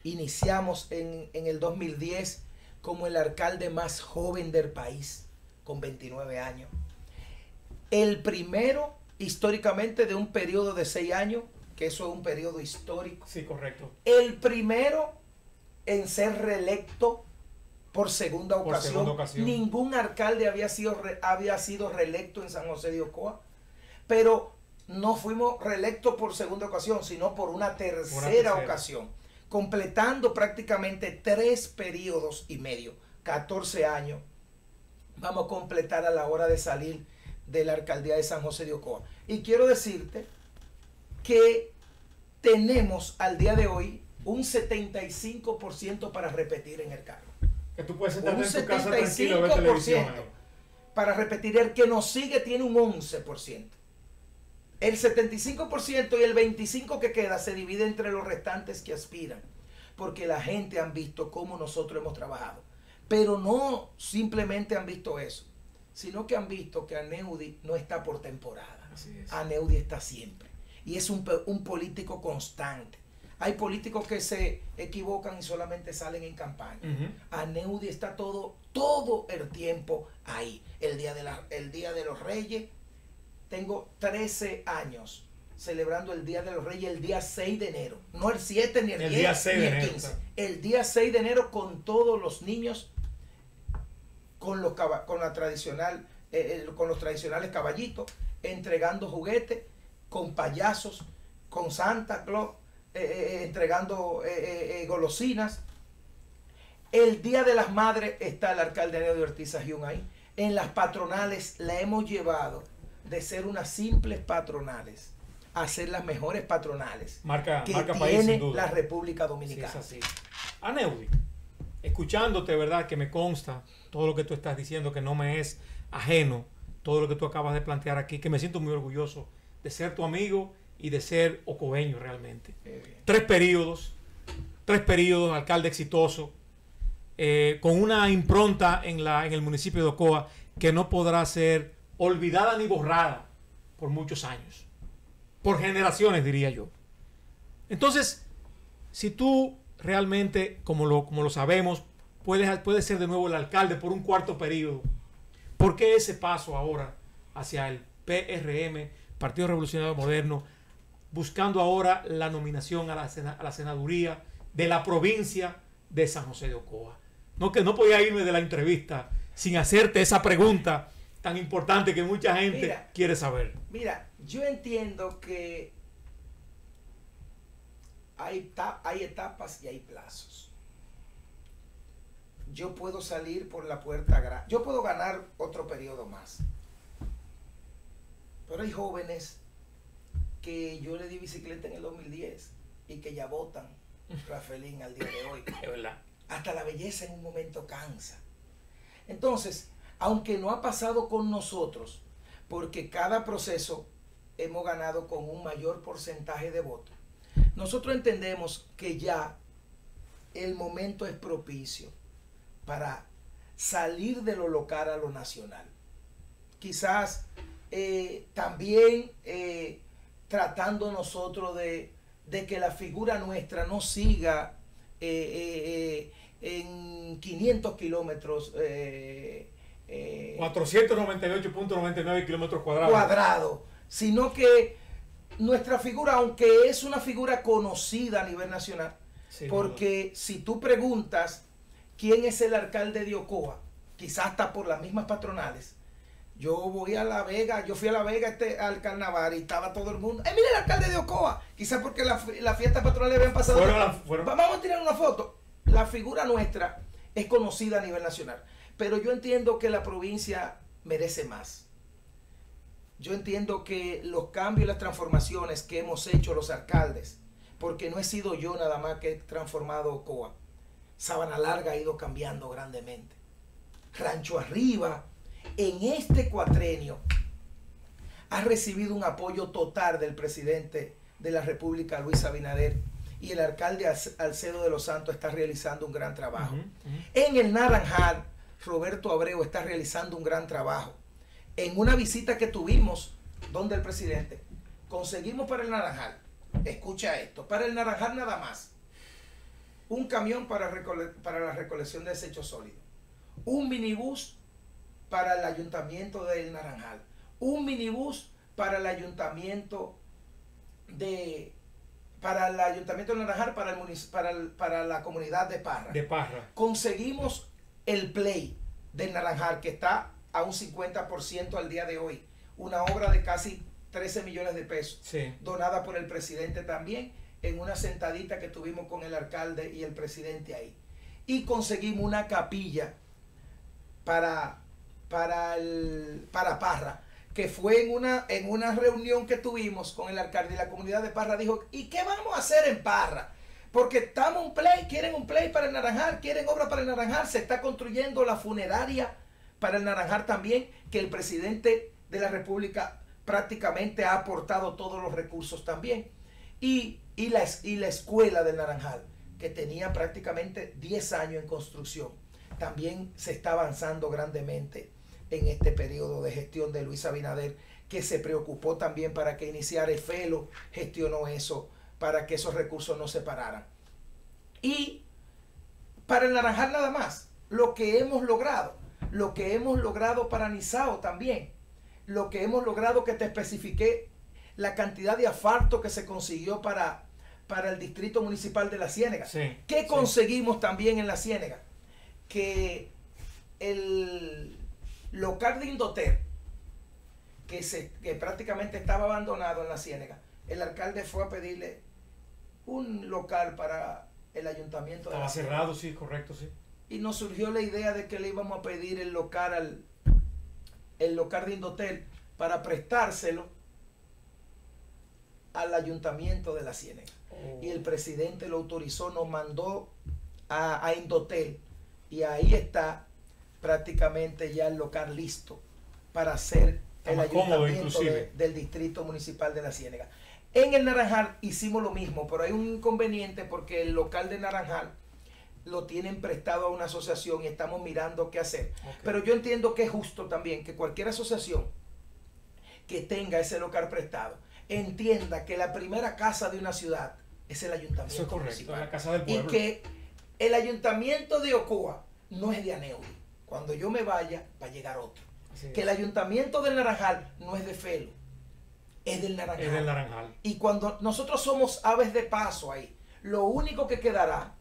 Iniciamos en, en el 2010 como el alcalde más joven del país, con 29 años. El primero, históricamente, de un periodo de seis años, que eso es un periodo histórico. Sí, correcto. El primero en ser reelecto por segunda Por ocasión. segunda ocasión. Ningún alcalde había sido, re- había sido reelecto en San José de Ocoa, pero no fuimos reelectos por segunda ocasión, sino por una tercera, tercera. ocasión, completando prácticamente tres periodos y medio, 14 años. Vamos a completar a la hora de salir de la alcaldía de San José de Ocoa. Y quiero decirte que tenemos al día de hoy un 75% para repetir en el cargo. Que tú puedes Un sentarte en tu casa tranquilo ver televisión. 75% ahí. para repetir. El que nos sigue tiene un 11%. El 75% y el 25% que queda se divide entre los restantes que aspiran. Porque la gente han visto cómo nosotros hemos trabajado. Pero no simplemente han visto eso, sino que han visto que Aneudi no está por temporada. Así es. Aneudi está siempre. Y es un, un político constante. Hay políticos que se equivocan y solamente salen en campaña. Ujú. Aneudi está todo, todo el tiempo ahí. El día, de la- el día de los Reyes, tengo 13 años celebrando el Día de los Reyes el día 6 de enero. No el 7 ni el, El 10 día 6 ni de el enero, 15. claro. El día 6 de enero con todos los niños, con los, con la tradicional, eh, eh, con los tradicionales caballitos, entregando juguetes, con payasos, con Santa Claus, eh, eh, eh, entregando golosinas. El Día de las Madres está el alcalde de Ortiz Ajión ahí. En las patronales la hemos llevado de ser unas simples patronales a ser las mejores patronales Marca, que marca país, sin duda. la República Sí, Dominicana. es así. Aneudi, escuchándote, ¿verdad? Que me consta todo lo que tú estás diciendo, que no me es ajeno todo lo que tú acabas de plantear aquí, que me siento muy orgulloso de ser tu amigo y de ser ocobeño realmente. Tres periodos, tres periodos, alcalde exitoso, eh, con una impronta en, la, en el municipio de Ocoa que no podrá ser olvidada ni borrada por muchos años, por generaciones diría yo. Entonces, si tú realmente, como lo, como lo sabemos, puedes, puedes ser de nuevo el alcalde por un cuarto periodo, ¿por qué ese paso ahora hacia el PRM, Partido Revolucionario Moderno, buscando ahora la nominación a la, sena- a la senaduría de la provincia de San José de Ocoa? No, que no podía irme de la entrevista sin hacerte esa pregunta tan importante que mucha gente Mira. quiere saber. Mira, yo entiendo que hay, hay etapas y hay plazos. Yo puedo salir por la puerta grande. Yo puedo ganar otro periodo más. Pero hay jóvenes que yo le di bicicleta en el 2010 y que ya votan Rafaelín al día de hoy. Es verdad. Hasta la belleza en un momento cansa. Entonces, aunque no ha pasado con nosotros, porque cada proceso hemos ganado con un mayor porcentaje de votos, nosotros entendemos que ya el momento es propicio para salir de lo local a lo nacional. Quizás eh, también eh, tratando nosotros de, de que la figura nuestra no siga eh, en 500 kilómetros eh, eh, 498.99 kilómetros cuadrados. cuadrado, sino que nuestra figura, aunque es una figura conocida a nivel nacional, porque si tú preguntas quién es el alcalde de Ocoa, quizás hasta por las mismas patronales, yo voy a La Vega, yo fui a La Vega este, al carnaval y estaba todo el mundo, ¡eh, mira el alcalde de Ocoa! Quizás porque la, fi- la fiesta patronal habían pasado... Fueron la- fueron- Va- Vamos a tirar una foto. La figura nuestra es conocida a nivel nacional, pero yo entiendo que la provincia merece más. Yo entiendo que los cambios y las transformaciones que hemos hecho los alcaldes, porque no he sido yo nada más que he transformado Ocoa. Sabana Larga ha ido cambiando grandemente. Rancho Arriba, en este cuatrenio, ha recibido un apoyo total del presidente de la República, Luis Abinader, y el alcalde Alce- Alcedo de los Santos está realizando un gran trabajo. En el Naranjal, Roberto Abreu está realizando un gran trabajo. En una visita que tuvimos donde el presidente, conseguimos para el Naranjal, escucha esto, para el Naranjal nada más, un camión para, para la recolección de desechos sólidos, un minibús para el ayuntamiento del Naranjal, un minibús para el ayuntamiento de para el ayuntamiento de Naranjal para el, para, para la comunidad de Parra. De Parra. Conseguimos el play del Naranjal que está a un 50% al día de hoy. Una obra de casi 13 millones de pesos, donada por el presidente también, en una sentadita que tuvimos con el alcalde y el presidente ahí. Y conseguimos una capilla para, para, el, para Parra, que fue en una, en una reunión que tuvimos con el alcalde y la comunidad de Parra, dijo, ¿y qué vamos a hacer en Parra? Porque estamos un play, quieren un play para el Naranjal, quieren obra para el Naranjal, se está construyendo la funeraria para el Naranjal también, que el presidente de la República prácticamente ha aportado todos los recursos también. Y, la, y la escuela del Naranjal, que tenía prácticamente 10 años en construcción, también se está avanzando grandemente en este periodo de gestión de Luis Abinader, que se preocupó también para que iniciara el FELO, gestionó eso, para que esos recursos no se pararan. Y para el Naranjal nada más, lo que hemos logrado, lo que hemos logrado para Nizao también, lo que hemos logrado que te especifiqué la cantidad de asfalto que se consiguió para, para el distrito municipal de la Ciénega. ¿Qué conseguimos también en la Ciénega? Que el local de Indoter, que, se, que prácticamente estaba abandonado en la Ciénega, el alcalde fue a pedirle un local para el ayuntamiento. Estaba cerrado, sí, correcto, sí. Y nos surgió la idea de que le íbamos a pedir el local al, el local de Indotel para prestárselo al ayuntamiento de la Ciénega. Y el oh. presidente lo autorizó, nos mandó a, Indotel y ahí está prácticamente ya el local listo para hacer el ayuntamiento del distrito municipal de la Ciénega. En el Naranjal hicimos lo mismo, pero hay un inconveniente porque el local de Naranjal lo tienen prestado a una asociación y estamos mirando qué hacer. Pero yo entiendo que es justo también que cualquier asociación que tenga ese local prestado entienda que la primera casa de una ciudad es el ayuntamiento. Eso es correcto, la casa del pueblo. Y que el ayuntamiento de Ocoa no es de Aneudi. Cuando yo me vaya, va a llegar otro. que el ayuntamiento del Naranjal no es de Felo, es del Naranjal. Es del Naranjal. Y cuando nosotros somos aves de paso ahí, lo único que quedará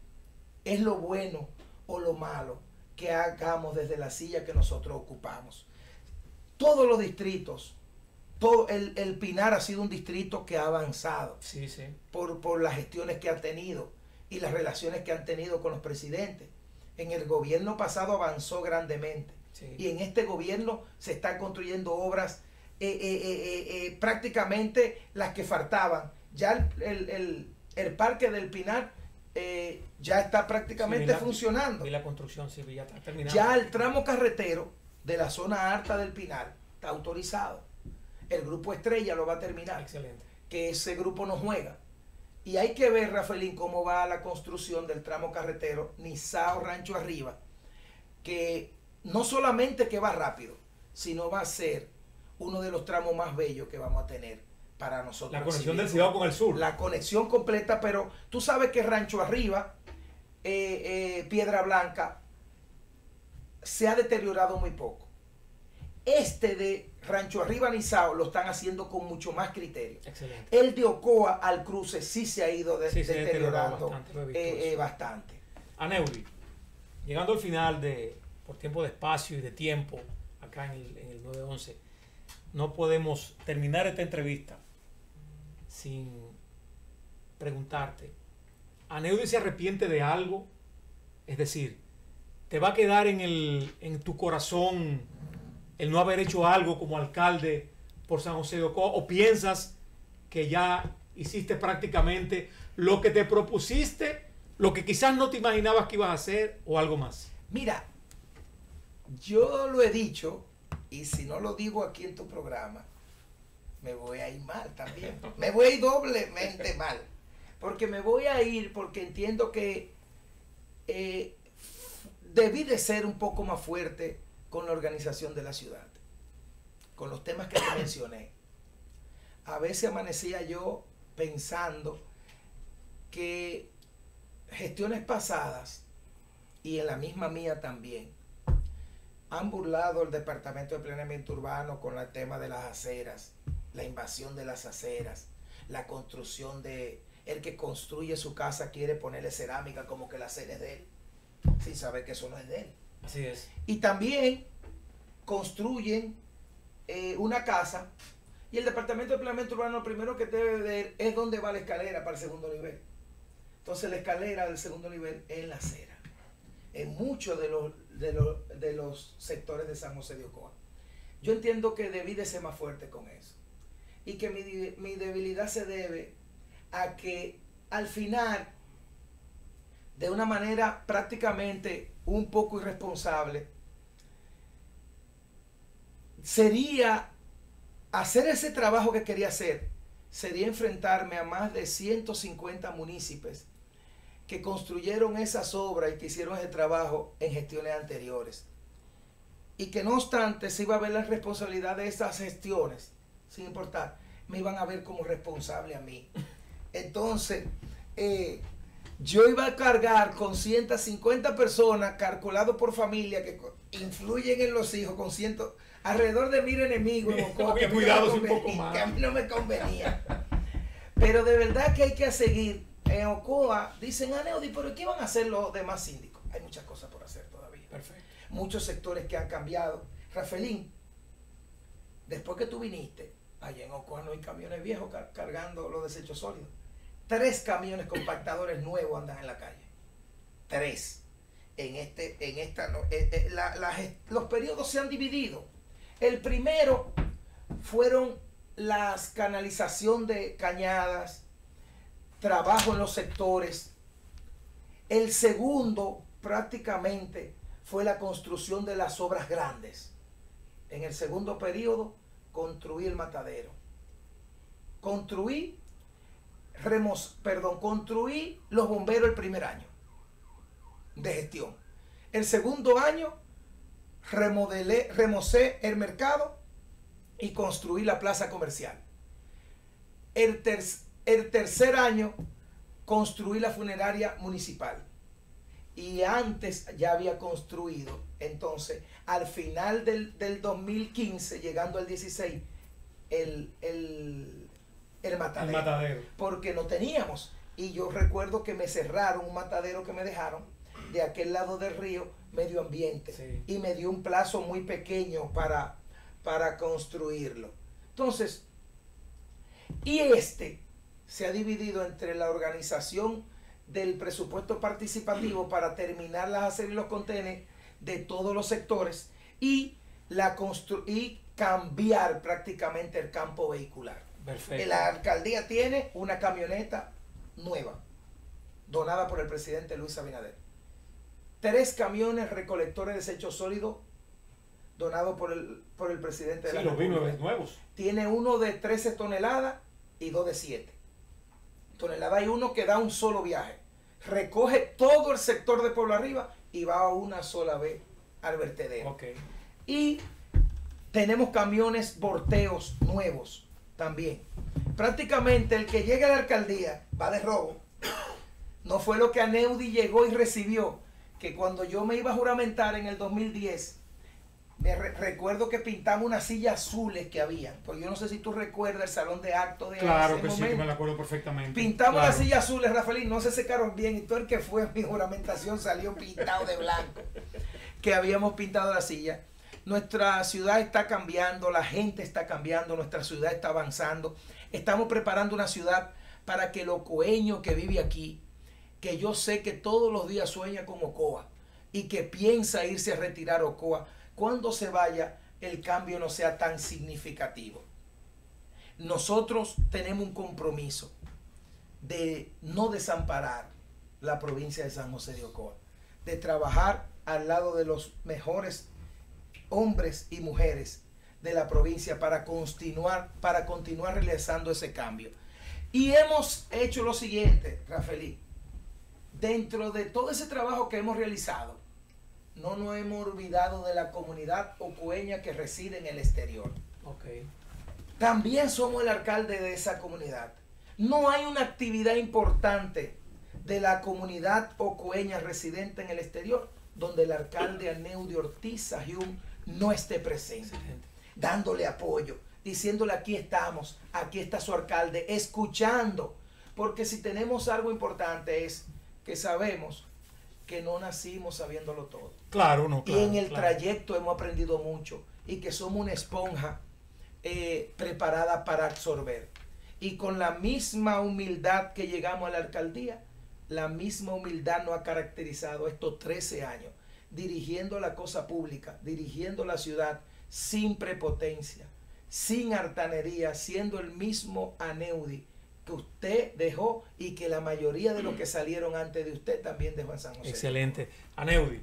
es lo bueno o lo malo que hagamos desde la silla que nosotros ocupamos. Todos los distritos, todo el, Pinar ha sido un distrito que ha avanzado Por, las gestiones que ha tenido y las relaciones que han tenido con los presidentes. En el gobierno pasado avanzó grandemente y en este gobierno se están construyendo obras eh, eh, eh, prácticamente las que faltaban. Ya el, el Parque del Pinar ya está prácticamente funcionando. Y la construcción civil ya está terminada. Ya el tramo carretero de la zona alta del Pinar está autorizado. El grupo Estrella lo va a terminar. Excelente. Que ese grupo no juega. Y hay que ver, Rafaelín, cómo va la construcción del tramo carretero Nizao Rancho Arriba, que no solamente que va rápido, sino va a ser uno de los tramos más bellos que vamos a tener para nosotros. La conexión del Cibao con el sur. La conexión completa, pero tú sabes que Rancho Arriba, eh, eh, Piedra Blanca, se ha deteriorado muy poco. Este de Rancho Arriba Nizao lo están haciendo con mucho más criterio. Excelente. El de Ocoa al cruce sí se ha ido deteriorando bastante. Eh, bastante. Aneuri, llegando al final de, por tiempo de espacio y de tiempo, acá en el, en el 911, no podemos terminar esta entrevista sin preguntarte, ¿Aneudi se arrepiente de algo? Es decir, ¿te va a quedar en, el, en tu corazón el no haber hecho algo como alcalde por San José de Ocoa? ¿O piensas que ya hiciste prácticamente lo que te propusiste, lo que quizás no te imaginabas que ibas a hacer o algo más? Mira, yo lo he dicho, y si no lo digo aquí en tu programa, me voy a ir mal también. Me voy a ir doblemente mal. Porque me voy a ir porque entiendo que eh, debí de ser un poco más fuerte con la organización de la ciudad. Con los temas que te mencioné. a veces amanecía yo pensando que gestiones pasadas y en la misma mía también han burlado el Departamento de Planeamiento Urbano con el tema de las aceras, la invasión de las aceras, la construcción de... El que construye su casa quiere ponerle cerámica como que la acera es de él, sin saber que eso no es de él. Así es. Y también construyen eh, una casa y el Departamento de Planeamiento Urbano lo primero que debe ver es dónde va la escalera para el segundo nivel. Entonces la escalera del segundo nivel es en la acera. En muchos de los, de los, de los sectores de San José de Ocoa. Yo entiendo que debí de ser más fuerte con eso. Y que mi, mi debilidad se debe a que al final, de una manera prácticamente un poco irresponsable, sería hacer ese trabajo que quería hacer, sería enfrentarme a más de 150 municipios que construyeron esas obras y que hicieron ese trabajo en gestiones anteriores. Y que no obstante se iba a ver la responsabilidad de esas gestiones, sin importar, me iban a ver como responsable a mí. Entonces, eh, yo iba a cargar con 150 personas, calculado por familia, que influyen en los hijos, con ciento, alrededor de mil enemigos en Ocoa, que, cuidados un poco más. que a mí no me convenía. Pero de verdad que hay que seguir. En Ocoa dicen, ah, Neody, pero ¿qué van a hacer los demás síndicos? Hay muchas cosas por hacer todavía. Perfecto. Muchos sectores que han cambiado. Rafaelín, después que tú viniste, allá en Ocoa no hay camiones viejos car- cargando los desechos sólidos. Tres camiones compactadores nuevos andan en la calle. Tres. En este, en esta, no, eh, eh, los periodos se han dividido. El primero fueron las canalización de cañadas, trabajo en los sectores. El segundo prácticamente fue la construcción de las obras grandes. En el segundo periodo, construí el matadero. Construí, remos, perdón, construí los bomberos el primer año de gestión. El segundo año, remodelé, remocé el mercado y construí la plaza comercial. El, ter- el tercer año, construí la funeraria municipal. Y antes ya había construido, entonces, al final del, del 2015, llegando al 16, el, el, el matadero. El matadero. Porque no teníamos. Y yo recuerdo que me cerraron un matadero que me dejaron de aquel lado del río, medio ambiente. Sí. Y me dio un plazo muy pequeño para, para construirlo. Entonces, y este se ha dividido entre la organización del presupuesto participativo para terminar las hacer y los contenes de todos los sectores y, la constru y cambiar prácticamente el campo vehicular. Perfecto. La alcaldía tiene una camioneta nueva, donada por el presidente Luis Abinader. Tres camiones recolectores de desechos sólidos, donados por el, por el presidente de Sí, la los República. nuevos. nuevos. Tiene uno de 13 toneladas y dos de 7 toneladas. y uno que da un solo viaje. Recoge todo el sector de Pueblo Arriba y va una sola vez al vertedero. Ok. Y tenemos camiones volteos nuevos también. Prácticamente el que llega a la alcaldía va de robo. No fue lo que Aneudi llegó y recibió. Que cuando yo me iba a juramentar en el 2010, me re- recuerdo que pintamos unas sillas azules que había. Porque yo no sé si tú recuerdas el salón de actos de Claro ese que sí, que me la acuerdo perfectamente. Pintamos Claro. las sillas azules, Rafaelín, no se secaron bien y todo el que fue a mi juramentación salió pintado de blanco. Que habíamos pintado la silla. Nuestra ciudad está cambiando, la gente está cambiando, nuestra ciudad está avanzando. Estamos preparando una ciudad para que el ocoeño que vive aquí, que yo sé que todos los días sueña con Ocoa y que piensa irse a retirar Ocoa, cuando se vaya el cambio no sea tan significativo. Nosotros tenemos un compromiso de no desamparar la provincia de San José de Ocoa, de trabajar al lado de los mejores hombres y mujeres de la provincia para continuar, para continuar realizando ese cambio. Y hemos hecho lo siguiente, Rafaelí. Dentro de todo ese trabajo que hemos realizado, no nos hemos olvidado de la comunidad ocueña que reside en el exterior. Ok. también somos el alcalde de esa comunidad. No hay una actividad importante de la comunidad ocoeña residente en el exterior donde el alcalde Aneudi Ortiz Sahium no esté presente, dándole apoyo, diciéndole aquí estamos, aquí está su alcalde, escuchando. Porque si tenemos algo importante es que sabemos que no nacimos sabiéndolo todo. Claro, no. y en el trayecto hemos aprendido mucho y que somos una esponja eh, preparada para absorber. Y con la misma humildad que llegamos a la alcaldía, la misma humildad nos ha caracterizado estos 13 años, dirigiendo la cosa pública, dirigiendo la ciudad sin prepotencia, sin hartanería, siendo el mismo Aneudi que usted dejó y que la mayoría de los que salieron antes de usted también dejó en San José. Excelente. Aneudi,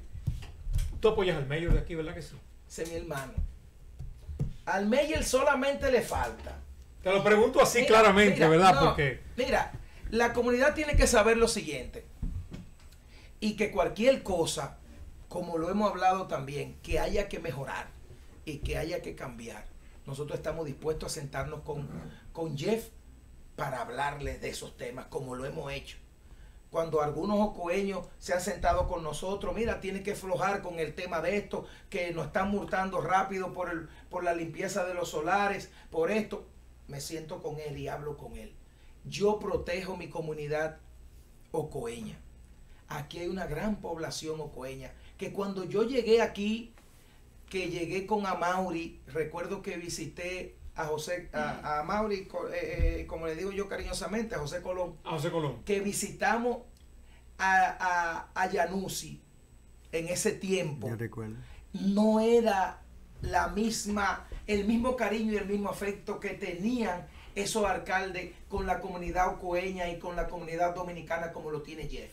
tú apoyas al mayor de aquí, ¿verdad que sí? Sí, mi hermano. Al Meyer solamente le falta. Te lo pregunto así claramente, ¿verdad? Porque... Mira, la comunidad tiene que saber lo siguiente. Y que cualquier cosa, como lo hemos hablado también, que haya que mejorar y que haya que cambiar. Nosotros estamos dispuestos a sentarnos con, con Jeff para hablarles de esos temas, como lo hemos hecho. Cuando algunos ocoeños se han sentado con nosotros, mira, tiene que flojar con el tema de esto, que nos están multando rápido por, el, por la limpieza de los solares, por esto. Me siento con él y hablo con él yo protejo mi comunidad ocoeña. Aquí hay una gran población ocoeña que cuando yo llegué aquí, que llegué con Amauri, recuerdo que visité a José, a, a Mauri, eh, eh, como le digo yo cariñosamente, a José Colón. A José Colón. Que visitamos a, a, a en ese tiempo. recuerdo. No era la misma, el mismo cariño y el mismo afecto que tenían esos alcaldes con la comunidad ocoeña y con la comunidad dominicana como lo tiene Jeff.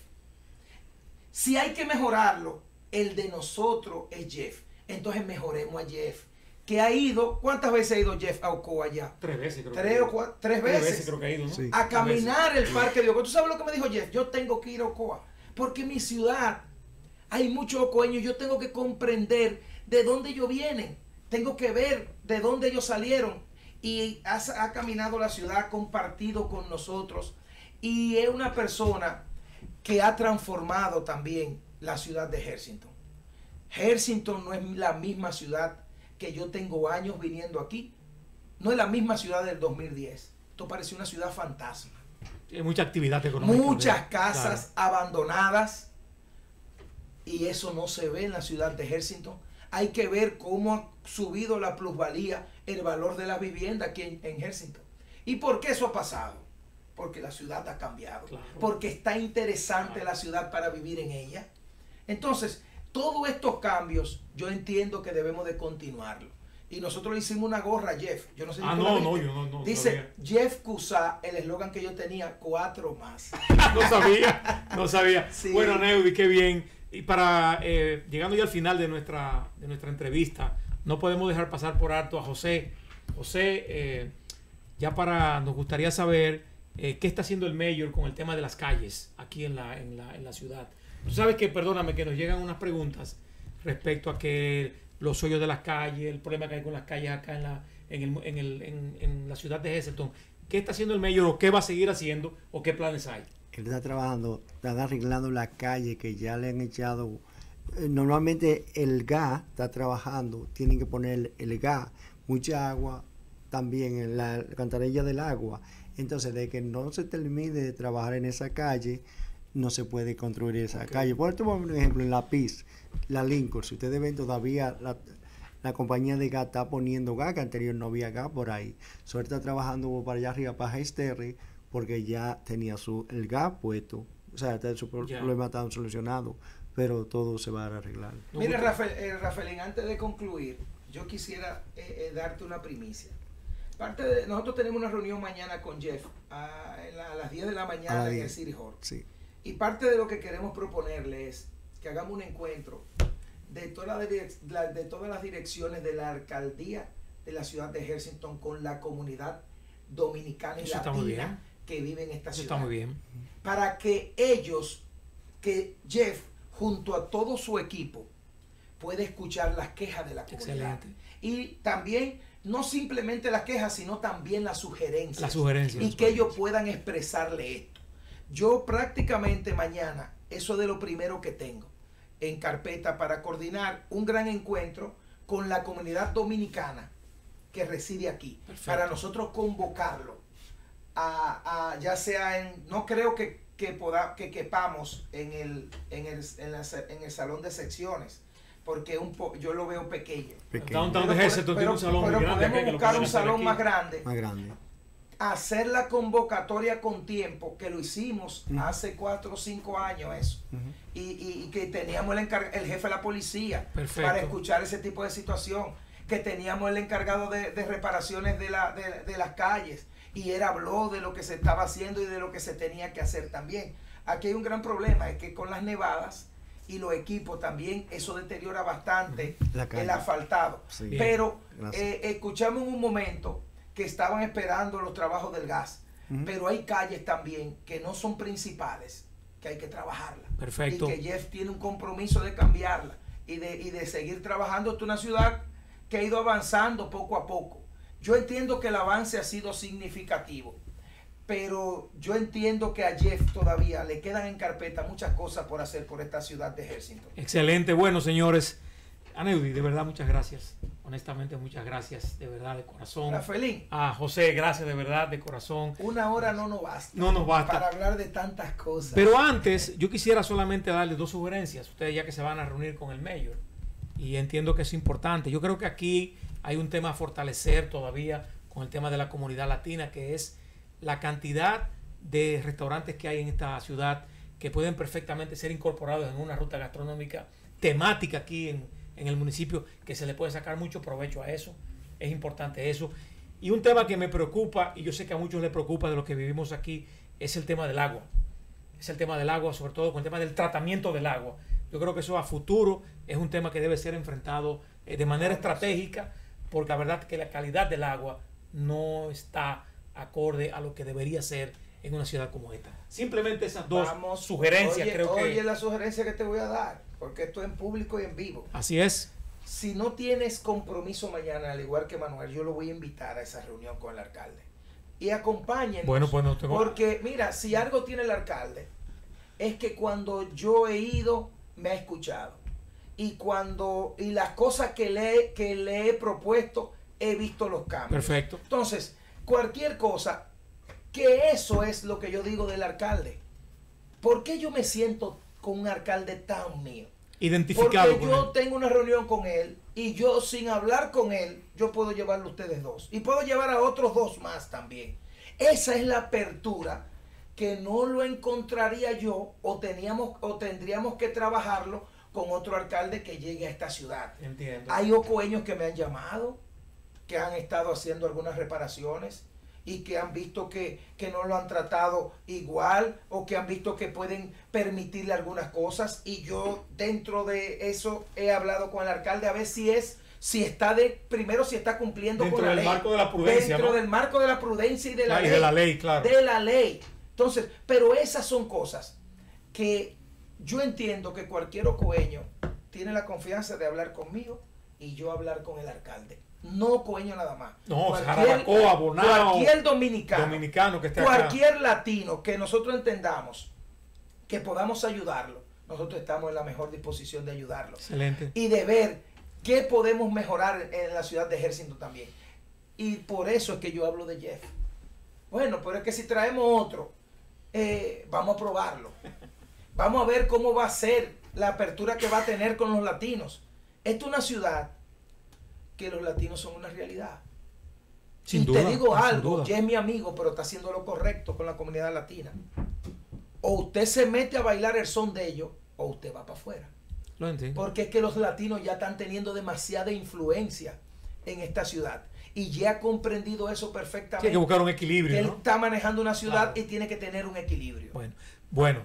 Si hay que mejorarlo, el de nosotros es Jeff. Entonces mejoremos a Jeff. Que ha ido, ¿cuántas veces ha ido Jeff a Ocoa allá? Tres veces creo Tres, o cuatro, tres veces. Tres veces creo que ha ido, ¿no? A caminar el parque de Ocoa. ¿Tú sabes lo que me dijo Jeff? Yo tengo que ir a Ocoa. Porque mi ciudad hay muchos ocoeños. Yo tengo que comprender de dónde ellos vienen. Tengo que ver de dónde ellos salieron y ha, caminado la ciudad, ha compartido con nosotros y es una persona que ha transformado también la ciudad de Hersington. Hersington no es la misma ciudad que yo tengo años viniendo aquí. No es la misma ciudad del 2010. Esto parece una ciudad fantasma. Hay mucha actividad económica. Muchas casas abandonadas. Y eso no se ve en la ciudad de Hersington. Hay que ver cómo ha subido la plusvalía el valor de la vivienda aquí en, en ¿Y por qué eso ha pasado? Porque la ciudad ha cambiado. Porque está interesante la ciudad para vivir en ella. Entonces, todos estos cambios yo entiendo que debemos de continuarlo. Y nosotros le hicimos una gorra a Jeff. Yo no sé ah, no, no, yo no, no, Dice Jeff Cusa, el eslogan que yo tenía, cuatro más. no sabía, no sabía. Bueno, Neudi, qué bien. Y para, eh, llegando ya al final de nuestra, de nuestra entrevista, no podemos dejar pasar por alto a José. José, eh, ya para, nos gustaría saber eh, qué está haciendo el mayor con el tema de las calles aquí en la, en la, en la ciudad. Tú sabes que, perdóname, que nos llegan unas preguntas respecto a que los hoyos de las calles, el problema que hay con las calles acá en la, en, el, en, el, en, la ciudad de Heselton. ¿Qué está haciendo el mayor o qué va a seguir haciendo o qué planes hay? Él está trabajando, está arreglando la calle que ya le han echado eh, normalmente el gas está trabajando, tienen que poner el gas, mucha agua también en la cantarilla del agua. Entonces, de que no se termine de trabajar en esa calle, no se puede construir esa calle. Por un ejemplo, en la PIS, la Lincoln, si ustedes ven todavía la, compañía de gas está poniendo gas, que anterior no había gas por ahí. Suerte está trabajando para allá arriba, para Heisterry, porque ya tenía su, el gas puesto. O sea, su problema estaba solucionado pero todo se va a arreglar. Mira, Rafael, eh, Rafaelín, antes de concluir, yo quisiera eh, eh, darte una primicia. Parte de, nosotros tenemos una reunión mañana con Jeff a, las 10 de la mañana en el City Hall. Sí. Y parte de lo que queremos proponerle es que hagamos un encuentro de, toda de todas las direcciones de la alcaldía de la ciudad de Hersington con la comunidad dominicana y latina que vive en esta ciudad. Está muy bien. Para que ellos, que Jeff junto a todo su equipo, puede escuchar las quejas de la comunidad. Y también no simplemente las quejas, sino también las sugerencias. Las sugerencias. Y que ellos puedan expresarle esto. Yo prácticamente mañana, eso de lo primero que tengo en carpeta para coordinar un gran encuentro con la comunidad dominicana que reside aquí, Perfecto. para nosotros convocarlo a, a- ya sea en, no creo que, que, poda- que quepamos en el, en, el, en, la en el salón de secciones, porque un po- yo lo veo pequeño. Pequeño, Downtown Pero de tiene pero- un salón pero grande. podemos buscar un salón más grande más grande. Hacer la convocatoria con tiempo, que lo hicimos hace cuatro o cinco años eso, y, y- y que teníamos el, el jefe de la policía Perfecto. para escuchar ese tipo de situación, que teníamos el encargado de, de reparaciones de, la, de, de las calles, y él habló de lo que se estaba haciendo y de lo que se tenía que hacer también. Aquí hay un gran problema, es que con las nevadas y los equipos también eso deteriora bastante La el asfaltado. Sí. Pero eh, escuchamos en un momento que estaban esperando los trabajos del gas, pero hay calles también que no son principales, que hay que trabajarlas. Perfecto. Y que Jeff tiene un compromiso de cambiarla y de, y de seguir trabajando. Esta es una ciudad que ha ido avanzando poco a poco. Yo entiendo que el avance ha sido significativo, pero yo entiendo que a Jeff todavía le quedan en carpeta muchas cosas por hacer por esta ciudad de Helsinki. Excelente. Bueno, señores. Aneudi, de verdad, muchas gracias. Honestamente, muchas gracias. De verdad, de corazón. Rafaelín, A José, gracias de verdad, de corazón. una hora no nos basta. No nos basta. para hablar de tantas cosas. Pero antes, yo quisiera solamente darles dos sugerencias. Ustedes ya que se van a reunir con el mayor. Y entiendo que es importante. Yo creo que aquí hay un tema a fortalecer todavía con el tema de la comunidad latina, que es la cantidad de restaurantes que hay en esta ciudad que pueden perfectamente ser incorporados en una ruta gastronómica temática aquí en, en el municipio, que se le puede sacar mucho provecho a eso. Es importante eso. Y un tema que me preocupa, y yo sé que a muchos les preocupa de lo que vivimos aquí, es el tema del agua es el tema del agua, sobre todo con el tema del tratamiento del agua. Yo creo que eso a futuro es un tema que debe ser enfrentado eh, de manera estratégica, porque la verdad que la calidad del agua no está acorde a lo que debería ser en una ciudad como esta. Simplemente esas dos Vamos, sugerencias oye, creo que... Oye la sugerencia que te voy a dar, porque esto es en público y en vivo. Así es. Si no tienes compromiso mañana, al igual que Manuel, yo lo voy a invitar a esa reunión con el alcalde. Y acompáñenos. Bueno, pues no tengo... Porque, mira, si algo tiene el alcalde, es que cuando yo he ido, me ha escuchado. Y cuando, y las cosas que le, que le he propuesto, he visto los cambios. Perfecto. Entonces, cualquier cosa, que eso es lo que yo digo del alcalde. ¿Por qué yo me siento con un alcalde tan mío? Identificado Porque con yo él. tengo una reunión con él y yo sin hablar con él, yo puedo llevarlo a ustedes dos. Y puedo llevar a otros dos más también. Esa es la apertura que no lo encontraría yo o, teníamos, o tendríamos que trabajarlo con otro alcalde que llegue a esta ciudad. Entiendo. Hay ocoeños que me han llamado, que han estado haciendo algunas reparaciones y que han visto que, que no lo han tratado igual o que han visto que pueden permitirle algunas cosas y yo dentro de eso he hablado con el alcalde a ver si es si está de primero si está cumpliendo Dentro con la del ley marco de la prudencia, dentro ¿no? del marco de la prudencia y de la ley de la ley, claro. de la ley entonces pero esas son cosas que yo entiendo que cualquier ocoeño tiene la confianza de hablar conmigo y yo hablar con el alcalde. No coeño nada más. No, Jarabacoa, Bonao, cualquier dominicano, Dominicano que esté acá. cualquier latino que nosotros entendamos que podamos ayudarlo, nosotros estamos en la mejor disposición de ayudarlo. Excelente. Y de ver qué podemos mejorar en la ciudad de Ejército también. Y por eso es que yo hablo de Jeff. Bueno, pero es que si traemos otro, eh, vamos a probarlo. Vamos a ver cómo va a ser la apertura que va a tener con los latinos. Esta es una ciudad que los latinos son una realidad. Sin y duda. te digo sin algo, duda. ya es mi amigo, pero está haciendo lo correcto con la comunidad latina. O usted se mete a bailar el son de ellos, o usted va para afuera. Lo entiendo. Porque es que los latinos ya están teniendo demasiada influencia en esta ciudad. Y ya ha comprendido eso perfectamente. Tiene que buscar un que equilibrio, él ¿no? está manejando una ciudad Claro. y tiene que tener un equilibrio. Bueno, bueno,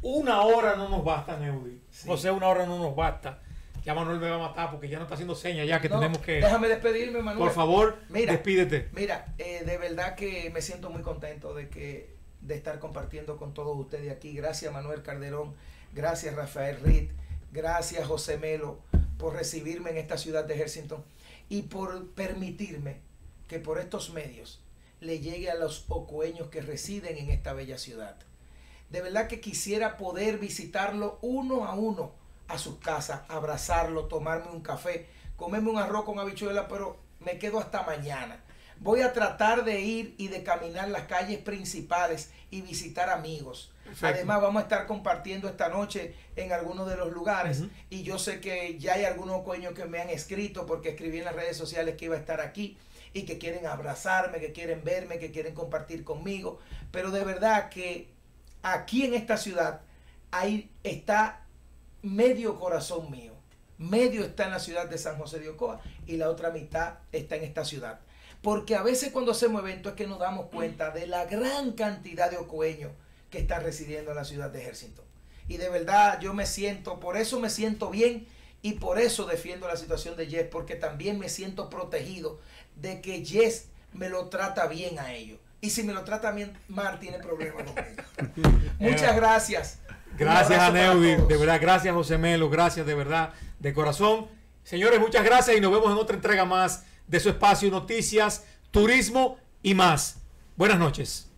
una hora no nos basta, Neudi. Sí. José, una hora no nos basta. Ya Manuel me va a matar porque ya no está haciendo señas ya que No, tenemos que... Déjame despedirme, Manuel. Por favor, Mira. despídete. Mira, eh, de verdad que me siento muy contento de que de estar compartiendo con todos ustedes aquí. Gracias Manuel Calderón, gracias Rafael Reed, gracias José Melo por recibirme en esta ciudad de Ejército. y por permitirme que por estos medios le llegue a los ocueños que residen en esta bella ciudad. De verdad que quisiera poder visitarlo uno a uno a sus casas, abrazarlo, tomarme un café, comerme un arroz con habichuela, pero me quedo hasta mañana. Voy a tratar de ir y de caminar las calles principales y visitar amigos. Además, vamos a estar compartiendo esta noche en algunos de los lugares. Y yo sé que ya hay algunos coños que me han escrito porque escribí en las redes sociales que iba a estar aquí y que quieren abrazarme, que quieren verme, que quieren compartir conmigo. Pero de verdad que aquí en esta ciudad ahí está medio corazón mío. Medio está en la ciudad de San José de Ocoa y la otra mitad está en esta ciudad. Porque a veces cuando hacemos eventos es que nos damos cuenta de la gran cantidad de ocoeños que están residiendo en la ciudad de Ejército. Y de verdad yo me siento, por eso me siento bien y por eso defiendo la situación de Jess, porque también me siento protegido de que Jess me lo trata bien a ellos. Y si me lo trata bien mal, tiene problemas Muchas gracias. Gracias a Neudi, de verdad, gracias José Melo, gracias de verdad, de corazón. Señores, muchas gracias y nos vemos en otra entrega más de su espacio Noticias, Turismo y más. Buenas noches.